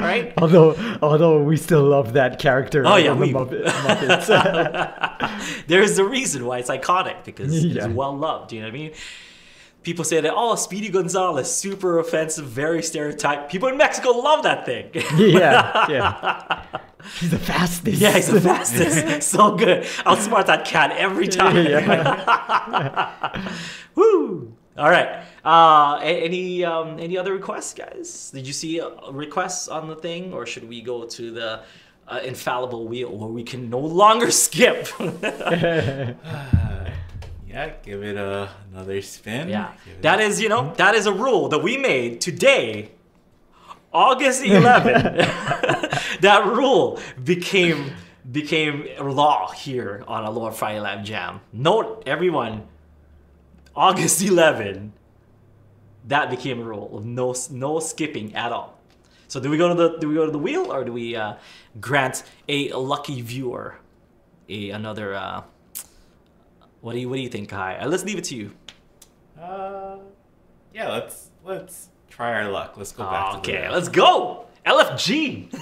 right? Although, although we still love that character. Oh, yeah, we- Muppet- Muppets. [laughs] There's a reason why it's iconic because Yeah. it's well loved. You know what I mean? People say that, oh, Speedy Gonzalez, super offensive, very stereotyped. People in Mexico love that thing. [laughs] yeah, yeah. [laughs] He's the fastest. yeah, he's the fastest. so good. Outsmart that cat every time. yeah. Woo! All right. Uh, any um, any other requests, guys? Did you see uh, requests on the thing, or should we go to the uh, infallible wheel where we can no longer [laughs] skip? [laughs] Yeah, give it a, another spin. yeah, Give it that a- is you know that is a rule that we made today, August 11. [laughs] that rule became became law here on a Aloha Friday Lab Jam. Note everyone, August 11. That became a rule of no no skipping at all. So do we go to the do we go to the wheel or do we uh, grant a lucky viewer a another? Uh, what do you what do you think, Kai? Uh, let's leave it to you. Uh, yeah, let's let's try our luck. Let's go back. to Okay, let's go. LFG.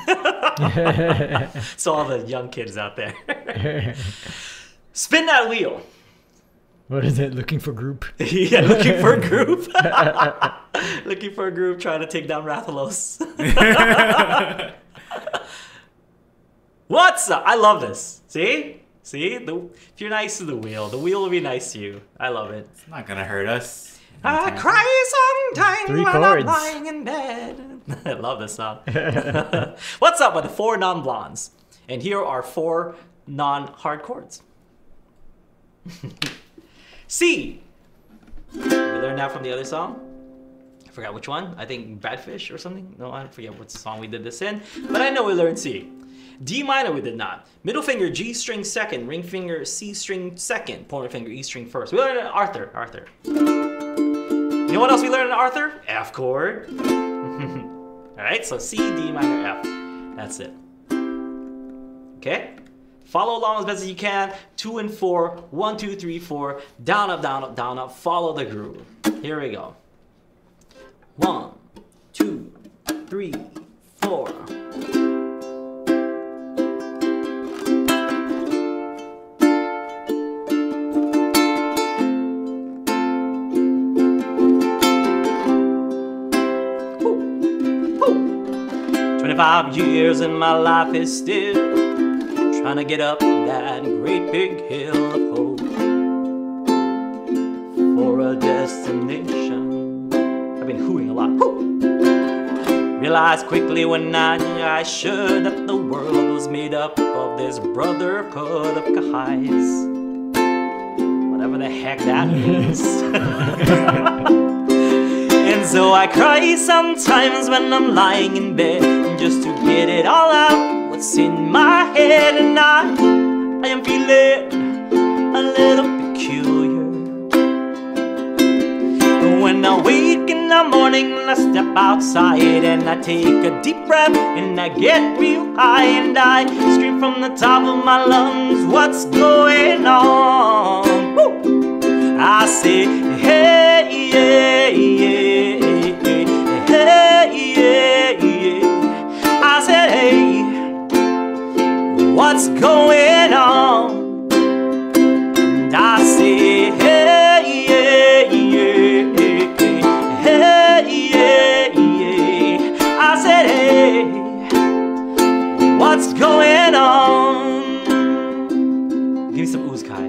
[laughs] so all the young kids out there, [laughs] spin that wheel. What is it? Looking for group? [laughs] yeah, looking for a [laughs] group. [laughs] looking for a group trying to take down Rathalos. What's up? I love this. See? See, the, if you're nice to the wheel, the wheel will be nice to you. I love it. It's not gonna hurt us. I cry sometimes Three when chords. I'm lying in bed. I love this song. What's up with the four non-blondes? And here are four non-hard chords. C. We learned that from the other song. I forgot which one. I think Badfish or something. No, I forget what song we did this in. But I know we learned C. D minor we did not. Middle finger G string second. Ring finger C string second. Pointer finger E string first. We learned Arthur. Arthur. You know what else we learned in Arthur? F chord. [laughs] Alright, so C, D minor, F. That's it. Okay? Follow along as best as you can. Two and four. One, two, three, four. Down, up, down, up, down, up. Follow the groove. Here we go. One, two, three, four. 25 years and my life is still trying to get up that great big hill of hope for a destination. I've been hooting a lot. Hoo. Realized quickly when I, I should that the world was made up of this brotherhood of guys. Whatever the heck that [laughs] means. [laughs] And so I cry sometimes when I'm lying in bed just to get it all out. What's in my head, and I, I am feeling a little peculiar. When I wake in the morning I step outside and I take a deep breath and I get real high and I scream from the top of my lungs, What's going on? Woo! I say, going on? And I say, hey, yeah, yeah, hey, yeah, yeah. I said, hey, what's going on? Give me some ooze, Kai.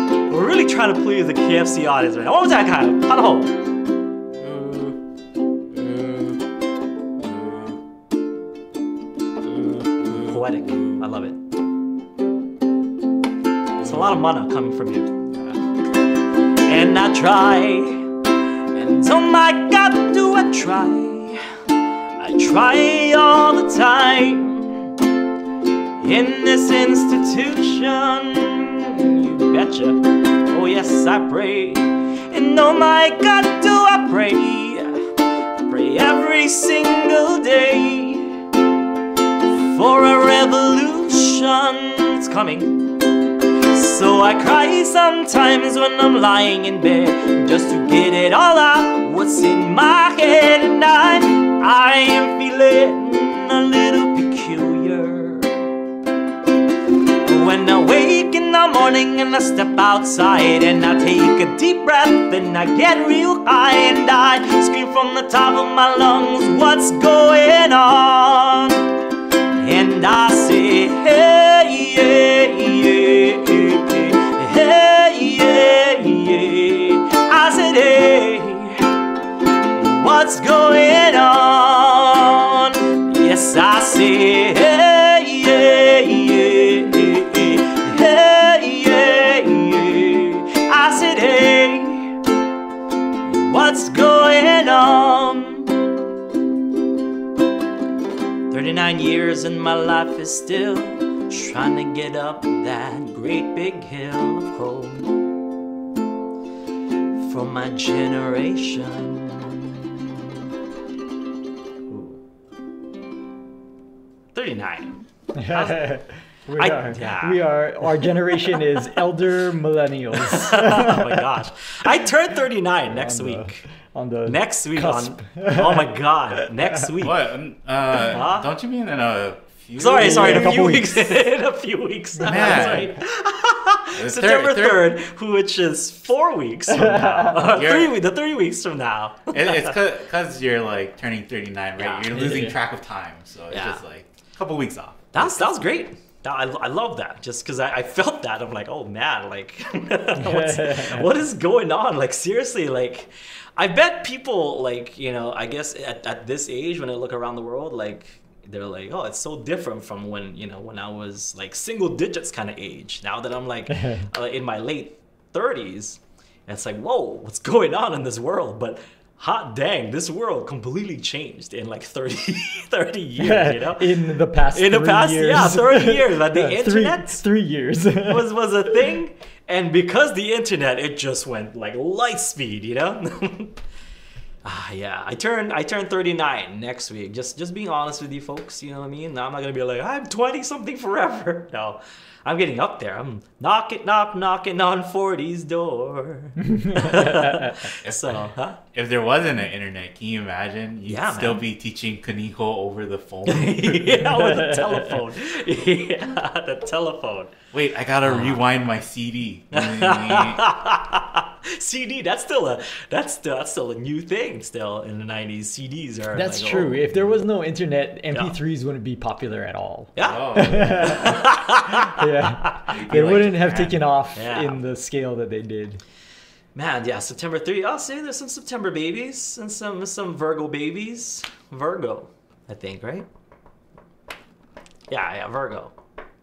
[laughs] We're really trying to please the KFC audience right now. Was that kind of? Poetic. I love it. It's a lot of mana coming from you. And I try, and oh my god, do I try? I try all the time in this institution. You betcha. Oh, yes, I pray. And oh my God, do I pray. Pray every single day for a revolution. It's coming. So I cry sometimes when I'm lying in bed just to get it all out. What's in my head, and I, I am feeling a little peculiar. When I wake in the morning and I step outside and I take a deep breath and I get real high and I scream from the top of my lungs, what's going on? And I say, hey, and my life is still trying to get up that great big hill of hope for my generation. Ooh. 39. [laughs] we I- are. yeah. We are. Our generation is elder [laughs] millennials. oh my gosh. I turn 39 next On the- week. On the Next week cusp. on. Oh my god. Next week. What? Um, Uh, Huh? Don't you mean in a few? Sorry, sorry, in a a few weeks. [laughs] in a few weeks. Man. [laughs] September third- which is four weeks from [laughs] now. Three, we- the three weeks from now. It, it's because you're like turning 39, right? Yeah. You're losing Yeah. track of time, so it's Yeah. just like a couple weeks off. That's that was great. That- I, I love that just because I, I felt that I'm like oh man like what's, what is going on like seriously like I bet people like you know I guess at, at this age when I look around the world like they're like oh it's so different from when you know when I was like single digits kind of age. Now that I'm like [laughs] uh, in my late 30s it's like whoa what's going on in this world? But hot dang this world completely changed in like 30 [laughs] 30 [laughs] years you know? In the past In the past, years. yeah, 30 years, but the Yeah, internet- three, three years. was was a thing and because the internet it just went like light speed you know? [laughs] Ah yeah. I turned i turned 39 next week. Just just being honest with you folks you know what i mean? I'm not gonna be like i'm 20 something forever. [laughs] No i'm getting up there i'm knocking knock knocking on 40's door [laughs] so huh If there wasn't an internet, can you imagine? You'd Yeah, still man. be teaching Kaneko over the phone. [laughs] yeah with the telephone yeah the telephone Wait, I gotta Ah. rewind my CD. [laughs] [laughs] CD, that's still a that's still that's still a new thing. Still in the nineties, CDs are. That's like, true. oh. If there was no internet, MP3s wouldn't be popular at all. yeah, oh, [laughs] Yeah, [laughs] they like wouldn't have Japan. taken off Yeah. in the scale that they did. man, yeah. September three. Oh, I'll say there's some September babies and some some Virgo babies. Virgo, I think, right? Yeah, yeah, Virgo.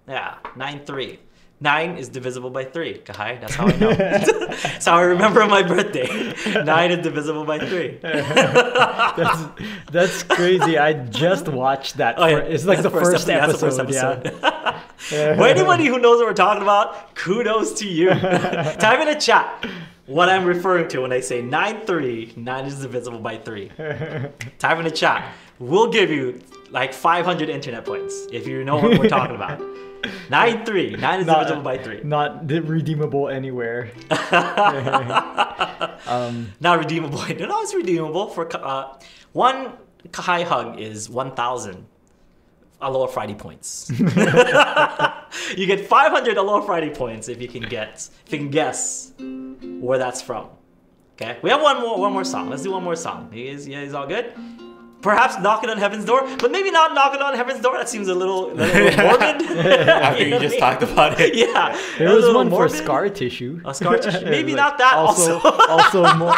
Yeah, nine three. Nine is divisible by three. Kahai, that's how I know. [laughs] that's how I remember my birthday. Nine is divisible by three. [laughs] That's that's crazy. I just watched that. Oh, yeah. It's like the first, ep- that's episode. first Yeah. [laughs] For anybody who knows what we're talking about, kudos to you. Type in the chat what I'm referring to when I say 9 3, 9 is divisible by 3. Type in the chat. We'll give you like 500 internet points if you know what we're talking about. [laughs] 9 3, 9 is divisible by 3. Not redeemable anywhere. [laughs] [laughs] um, Not redeemable. No, no, it's redeemable. For uh, one high hug is 1,000 Aloha Friday points. you get 500 Aloha Friday points if you can get, if you can guess where that's from. Okay, we have one more, one more song. Let's do one more song. Is yeah, is all good? Perhaps knocking on heaven's door, but maybe not knocking on heaven's door. That seems a little, a little [laughs] morbid. after you just talked about it. Yeah, there a was little one for scar tissue. A scar tissue. [laughs] Maybe Like, not that. Also, Also, also [laughs] more.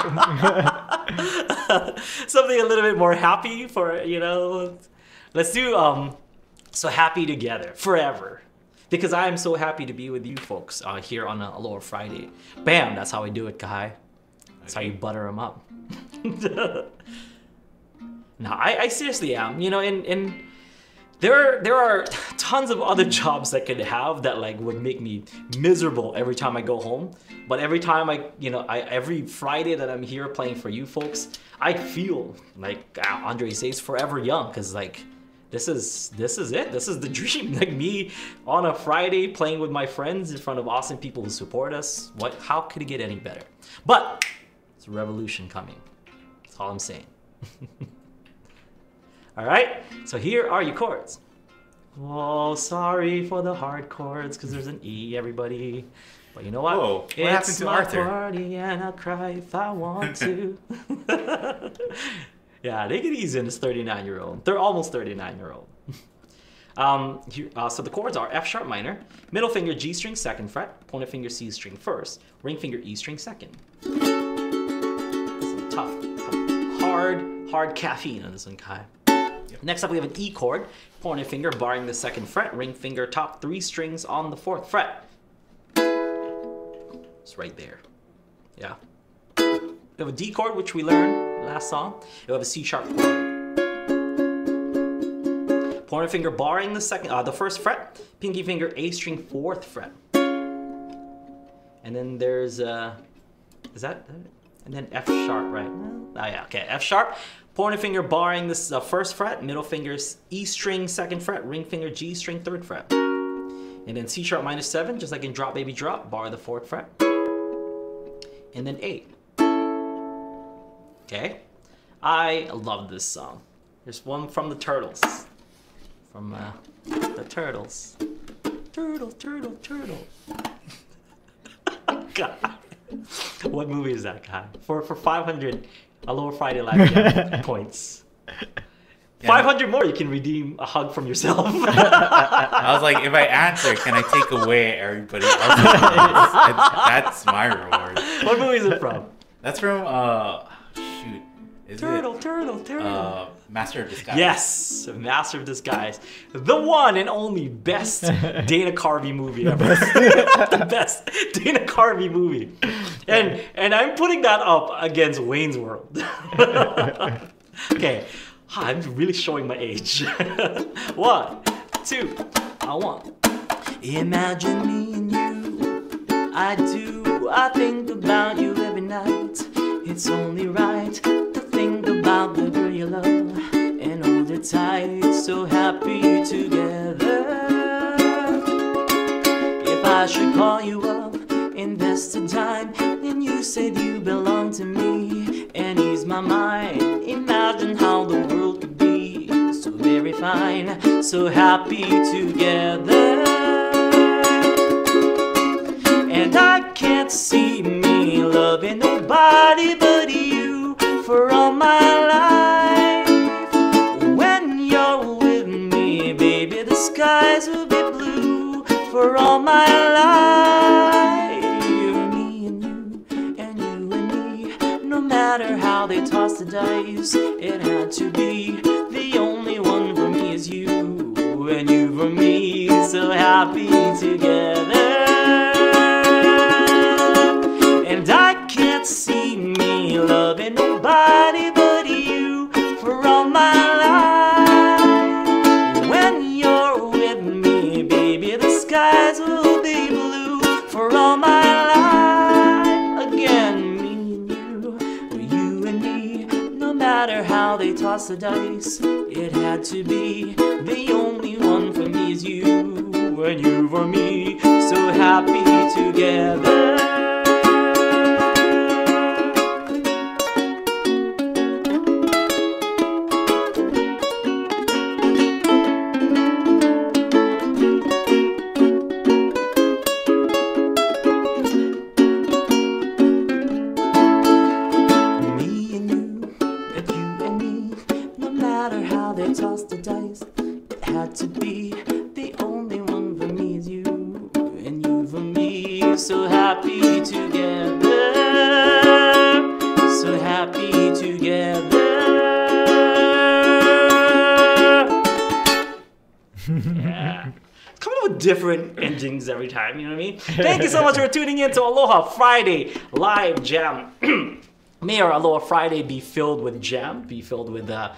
something a little bit more happy for you know. Let's do um, so happy together forever. Because I am so happy to be with you folks uh, here on a Aloha Friday. Bam, that's how I do it, Kahai. That's how you butter them up. No, I, I seriously am. You know, and and there are, there are tons of other [laughs] jobs that could have that like would make me miserable every time I go home. But every time I, you know, I every Friday that I'm here playing for you folks, I feel like uh, Andre says forever young because like this is this is it. This is the [laughs] dream. Like me on a Friday playing with my friends in front of awesome people who support us. What? How could it get any better? But it's a revolution coming. That's all I'm saying. [laughs] all right. So here are your chords. Oh, sorry for the hard chords because there's an E, everybody. But you know what? Whoa, what happened it's to my Arthur? party and I'll cry if I want [laughs] to. [laughs] yeah, they it easy in this 39 year old. They're almost 39 year old. [laughs] Um, here, uh, so the chords are F sharp minor, middle finger G string second fret, pointer finger C string first, ring finger E string second. Some tough, some hard, hard caffeine on this one, Kai. Next up, we have an E chord, pointer finger barring the second fret, ring finger top three strings on the fourth fret. It's right there. Yeah. We have a D chord, which we learned last song. We have a C sharp chord. Pointer finger barring the second, uh, the first fret. Pinky finger A string fourth fret. And then there's uh, is that? And then F sharp, right? Oh yeah, okay. F sharp. Pointer finger barring this uh, first fret. Middle finger E string second fret. Ring finger G string third fret. And then C sharp minus seven, just like in drop baby drop, bar the fourth fret. And then eight. Okay. I love this song. There's one from the Turtles. From uh, the Turtles. Turtle, turtle, turtle. [laughs] guy. What movie is that guy? For for 500 Aloha Friday Live Jam [laughs] points. 500 more, you can redeem a hug from yourself. [laughs] I was like, if I answer, can I take away everybody else's [laughs] That's my reward. what movie is it from? That's from uh, shoot, is Turtle, it turtle, turtle. uh, Master of Disguise? Yes, Master of Disguise, the one and only best [laughs] Dana Carvey movie ever. [laughs] the best Dana Carvey movie, and and I'm putting that up against Wayne's World. [laughs] okay, I'm really showing my age. one, two, I want. Imagine me and you. I do. I think about you every night. It's only right tight. So happy together. If I should call you up, invest the time, and you said you belong to me and ease my mind. Imagine how the world could be so very fine, so happy together. And I can't see for all my life. Me and you, and you and me, no matter how they toss the dice, it had to be the only one for me is you, and you for me, so happy together. Dice, it had to be. The only one for me is you, and you for me, so happy together. Aloha Friday Live Jam. [clears throat] May our Aloha Friday be filled with jam, be filled with uh,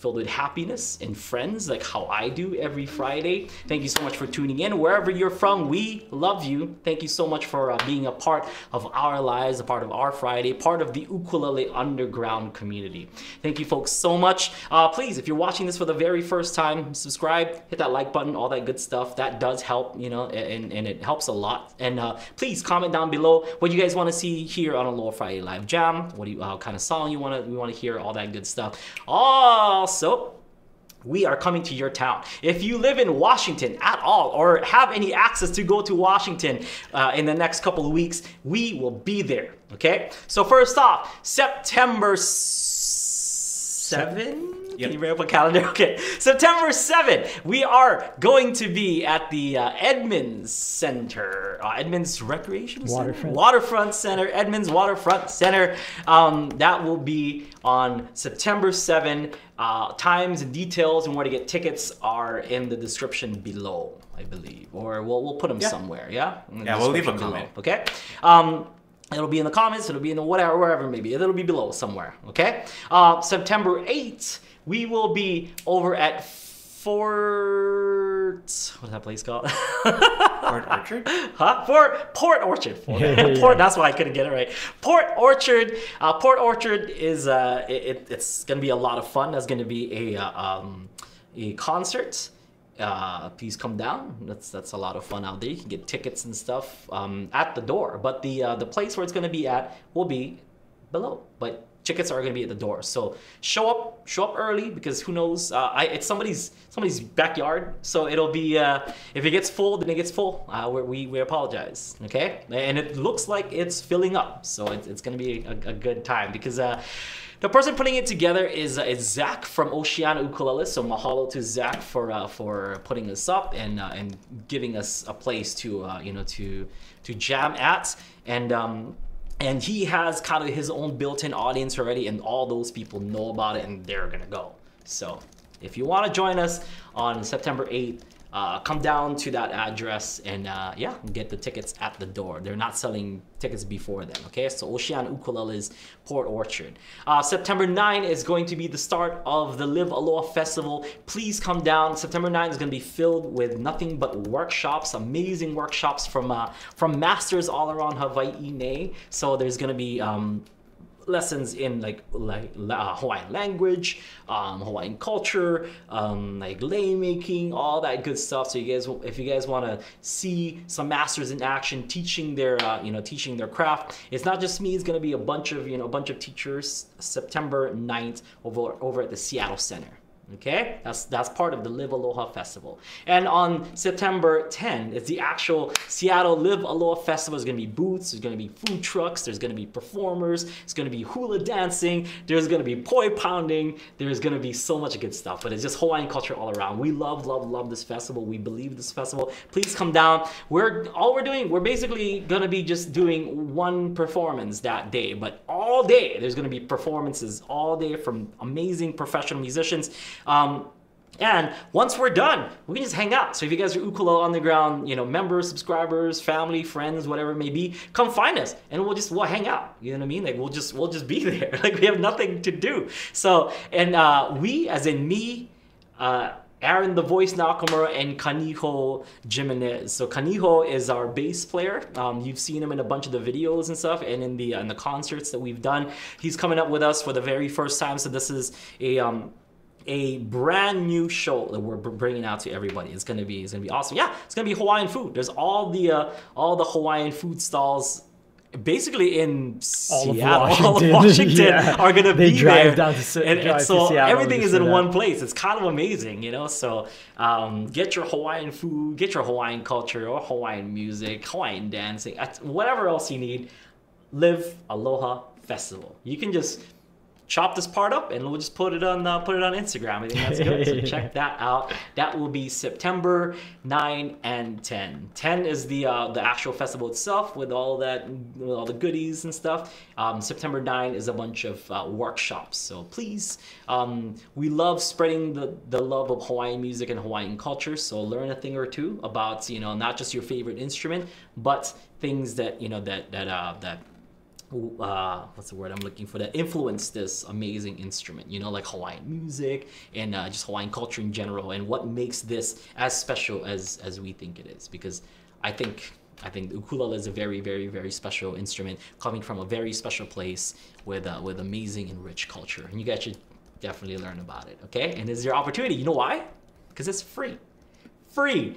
filled with happiness and friends, like how I do every Friday. Thank you so much for tuning in. Wherever you're from, we love you. Thank you so much for uh, being a part of our lives, a part of our Friday, part of the Ukulele Underground community. Thank you, folks, so much. Uh, please, if you're watching this for the very first time, subscribe, hit that like button, all that good stuff. That does help, you know, and, and it helps a lot. And uh, please comment down below what you guys want to see here on Aloha Friday Live Jam. What do you, uh, kind of song you want to, we want to hear, all that good stuff. Also, we are coming to your town. If you live in Washington at all or have any access to go to Washington uh, in the next couple of weeks, we will be there. Okay? So, first off, September 7? Can Yep. you bring up a calendar? [laughs] Okay. September 7, we are going to be at the uh, Edmonds Center, uh, Edmonds Recreation Center? Waterfront. Waterfront Center, Edmonds Waterfront Center. Um, that will be on September 7. Uh, times and details and where to get tickets are in the description below, I believe. Or we'll, we'll put them Yeah. somewhere, yeah? Yeah, we'll leave a description below, comment. okay? Um, It'll be in the comments, it'll be in the whatever, wherever maybe. It'll be below somewhere, okay? Uh, September 8th, we will be over at Fort. What's that place called? [laughs] Port Orchard? Huh? Port Port Orchard. Port, Yeah, yeah. Port. That's why I couldn't get it right. Port Orchard. Uh, Port Orchard is uh, it, it- it's gonna be a lot of fun. There's gonna be a uh, um, a concert. Uh, please come down. That's that's a lot of fun out there. You can get tickets and stuff um, at the door, but the uh, the place where it's gonna be at will be below. But tickets are going to be at the door. So show up, show up early because who knows? Uh, I, it's somebody's somebody's backyard, so it'll be uh, if it gets full, then it gets full. Uh, we, we apologize, okay? And it looks like it's filling up, so it's, it's going to be a, a good time because. Uh, the person putting it together is, uh, is Zach from Oceana Ukulele. So mahalo to Zach for uh, for putting this up and uh, and giving us a place to uh, you know to to jam at and. Um, and he has kind of his own built-in audience already, and all those people know about it, and they're gonna go. So, if you want to join us on September 8th, uh, come down to that address and uh, yeah, get the tickets at the door. They're not selling tickets before then, okay? So Ocean Ukuleles Port Orchard. Uh, September 9 is going to be the start of the Live Aloha Festival. Please come down. September 9 is going to be filled with nothing but workshops, amazing workshops from uh, from masters all around Hawaii. So there's going to be um, lessons in like like uh, Hawaiian language, um, Hawaiian culture, um, like lei making, all that good stuff. So you guys, if you guys want to see some masters in action teaching their uh, you know teaching their craft, it's not just me. It's gonna be a bunch of you know a bunch of teachers. September 9th over over at the Seattle Center. Okay, that's that's part of the Live Aloha Festival. And on September 10, it's the actual Seattle Live Aloha Festival. There's gonna be booths, there's gonna be food trucks, there's gonna be performers, it's gonna be hula dancing, there's gonna be poi pounding, there's gonna be so much good stuff. But it's just Hawaiian culture all around. We love, love, love this festival. We believe this festival. Please come down. We're all we're doing. We're basically gonna be just doing one performance that day, but all day there's gonna be performances all day from amazing professional musicians. Um, and once we're done, we can just hang out. So if you guys are Ukulele Underground, you know, members, subscribers, family, friends, whatever it may be, come find us and we'll just we'll hang out. You know what I mean? Like we'll just we'll just be [laughs] there. Like we have nothing to do. So and uh, we, as in me, uh, Aaron the Voice Nakamura and Kaniho Jimenez. So Kaniho is our bass player. Um, you've seen him in a bunch of the videos and stuff, and in the in the concerts that we've done. He's coming up with us for the very first time. So this is a um, a brand new show that we're bringing out to everybody. It's gonna be it's gonna be awesome. Yeah, it's gonna be Hawaiian food. There's all the uh, all the Hawaiian food stalls. Basically in All of Seattle, [laughs] all of [laughs] Washington. Yeah. are gonna They be drive there, down to and, and drive to so Seattle everything is in that. one place. It's kind of amazing, you know. So um, get your Hawaiian food, get your Hawaiian culture or Hawaiian music, Hawaiian dancing, whatever else you need. Live Aloha Festival. You can just chop this part up and we'll just put it on uh, put it on Instagram. I think that's good. so check [laughs] that out. That will be September 9 and 10. 10 is the uh, the actual festival itself with all that with all the goodies and stuff. Um, September 9 is a bunch of uh, workshops. So please, um, we love spreading the, the love of Hawaiian music and Hawaiian culture. So learn a thing or two about you know not just your favorite instrument, but things that you know that that uh, that uh, what's the word I'm looking for that influenced this amazing instrument, you know, like Hawaiian music and uh, just Hawaiian culture in general, and what makes this as special as as we think it is. Because I think I think the ukulele is a very very very special instrument coming from a very special place with uh, with amazing and rich culture, and you guys should definitely learn about it. Okay, and this is your opportunity. You know why? Because it's free, free,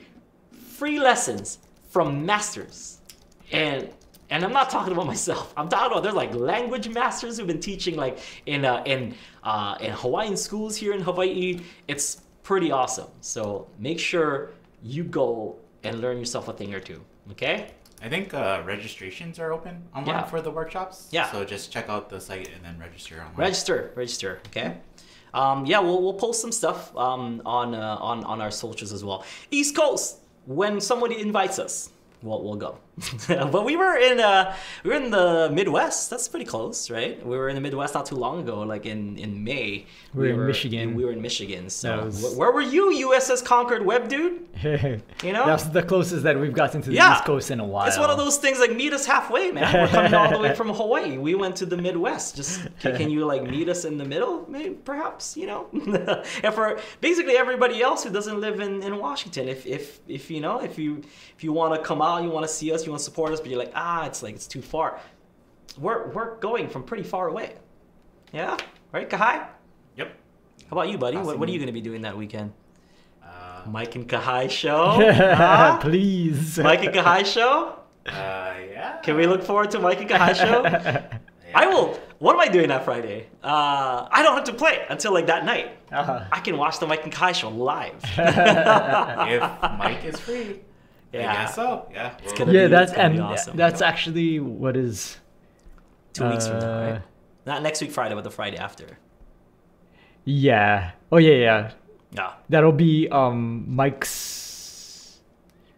free lessons from masters, and and I'm not talking about myself. I'm talking about there's like language masters who've been teaching like in uh, in uh, in Hawaiian schools here in Hawaii. It's pretty awesome. So make sure you go and learn yourself a thing or two. Okay? I think uh, registrations are open online Yeah. for the workshops. Yeah. So just check out the site and then register online. Register, register. Okay. Um, yeah, we'll, we'll post some stuff um, on uh, on on our socials as well. East Coast, when somebody invites us, we'll we'll go. [laughs] but we were in uh, we were in the Midwest. That's pretty close, right? We were in the Midwest not too long ago, like in in May. We were in Michigan. We were in Michigan. So was- where were you, USS Concord Web dude? [laughs] You know? That's the closest that we've gotten to the Yeah. East Coast in a while. It's one of those things like meet us halfway, man. We're coming all the way from Hawaii. We went to the Midwest. Just can, can you like meet us in the middle? Maybe perhaps, you know. [laughs] and for basically everybody else who doesn't live in, in Washington, if if if you know, if you if you want to come out, you want to see us, you want to support us, but you're like, ah, it's like it's too far. We're we're going from pretty far away. Yeah, right, Kahai. Yep. How about you, buddy? What, what are you going to be doing that weekend? Uh, Mike and Kahai show. [laughs] Huh? [laughs] Please. Mike and Kahai show. [laughs] uh, yeah. Can we look forward to Mike and Kahai show? I will. what am I doing that Friday? Uh, I don't have to play until like that night. Uh-huh. I can watch the Mike and Kai show live. if Mike is free, Yeah. I guess so. Yeah. It's gonna Yeah, be- that's it's gonna be and awesome. that's actually what is Two weeks from now, uh, right? Not next week Friday, but the Friday after. yeah. Oh yeah, yeah. Yeah. That'll be um Mike's.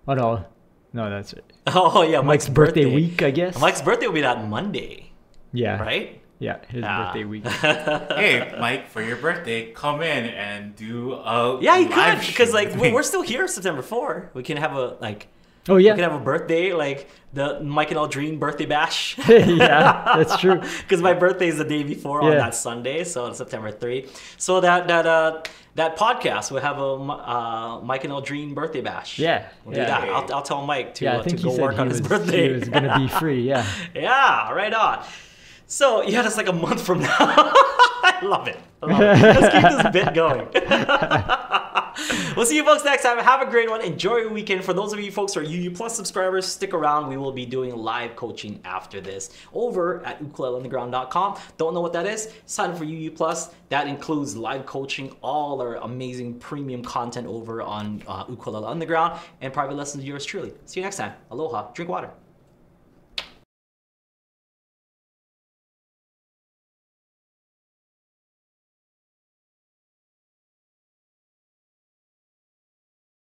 Oh no, no, that's it. [laughs] Oh yeah, Mike's, birthday, week, I guess. Mike's birthday will be that Monday, yeah, right? Yeah, his Ah. birthday week. [laughs] hey, Mike, for your birthday, come in and do a Yeah, you could because like we're me. we're [laughs] still here September 4. We can have a like Oh yeah, we can have a birthday like the Mike and Aldrine birthday bash. [laughs] yeah, that's true. Because my birthday is the day before on that Sunday, so it's September 3. So that that uh that podcast will have a uh, Mike and Aldrine birthday bash. Yeah, We'll yeah. do that. I'll, I'll tell Mike to, Yeah, uh, I think to he go said work he on was, his birthday. he was gonna be free. Yeah. Yeah, right on. So yeah, that's like a month from now. [laughs] I love it. Let's keep this bit going. [laughs] we'll see you folks next time. Have a great one. Enjoy your weekend. For those of you folks who are UU Plus subscribers, stick around. We will be doing live coaching after this over at ukuleleunderground.com. Don't know what that is? Sign up for UU Plus. That includes live coaching, all our amazing premium content over on uh, Ukulele Underground, and private lessons with yours truly. See you next time. Aloha. Drink water.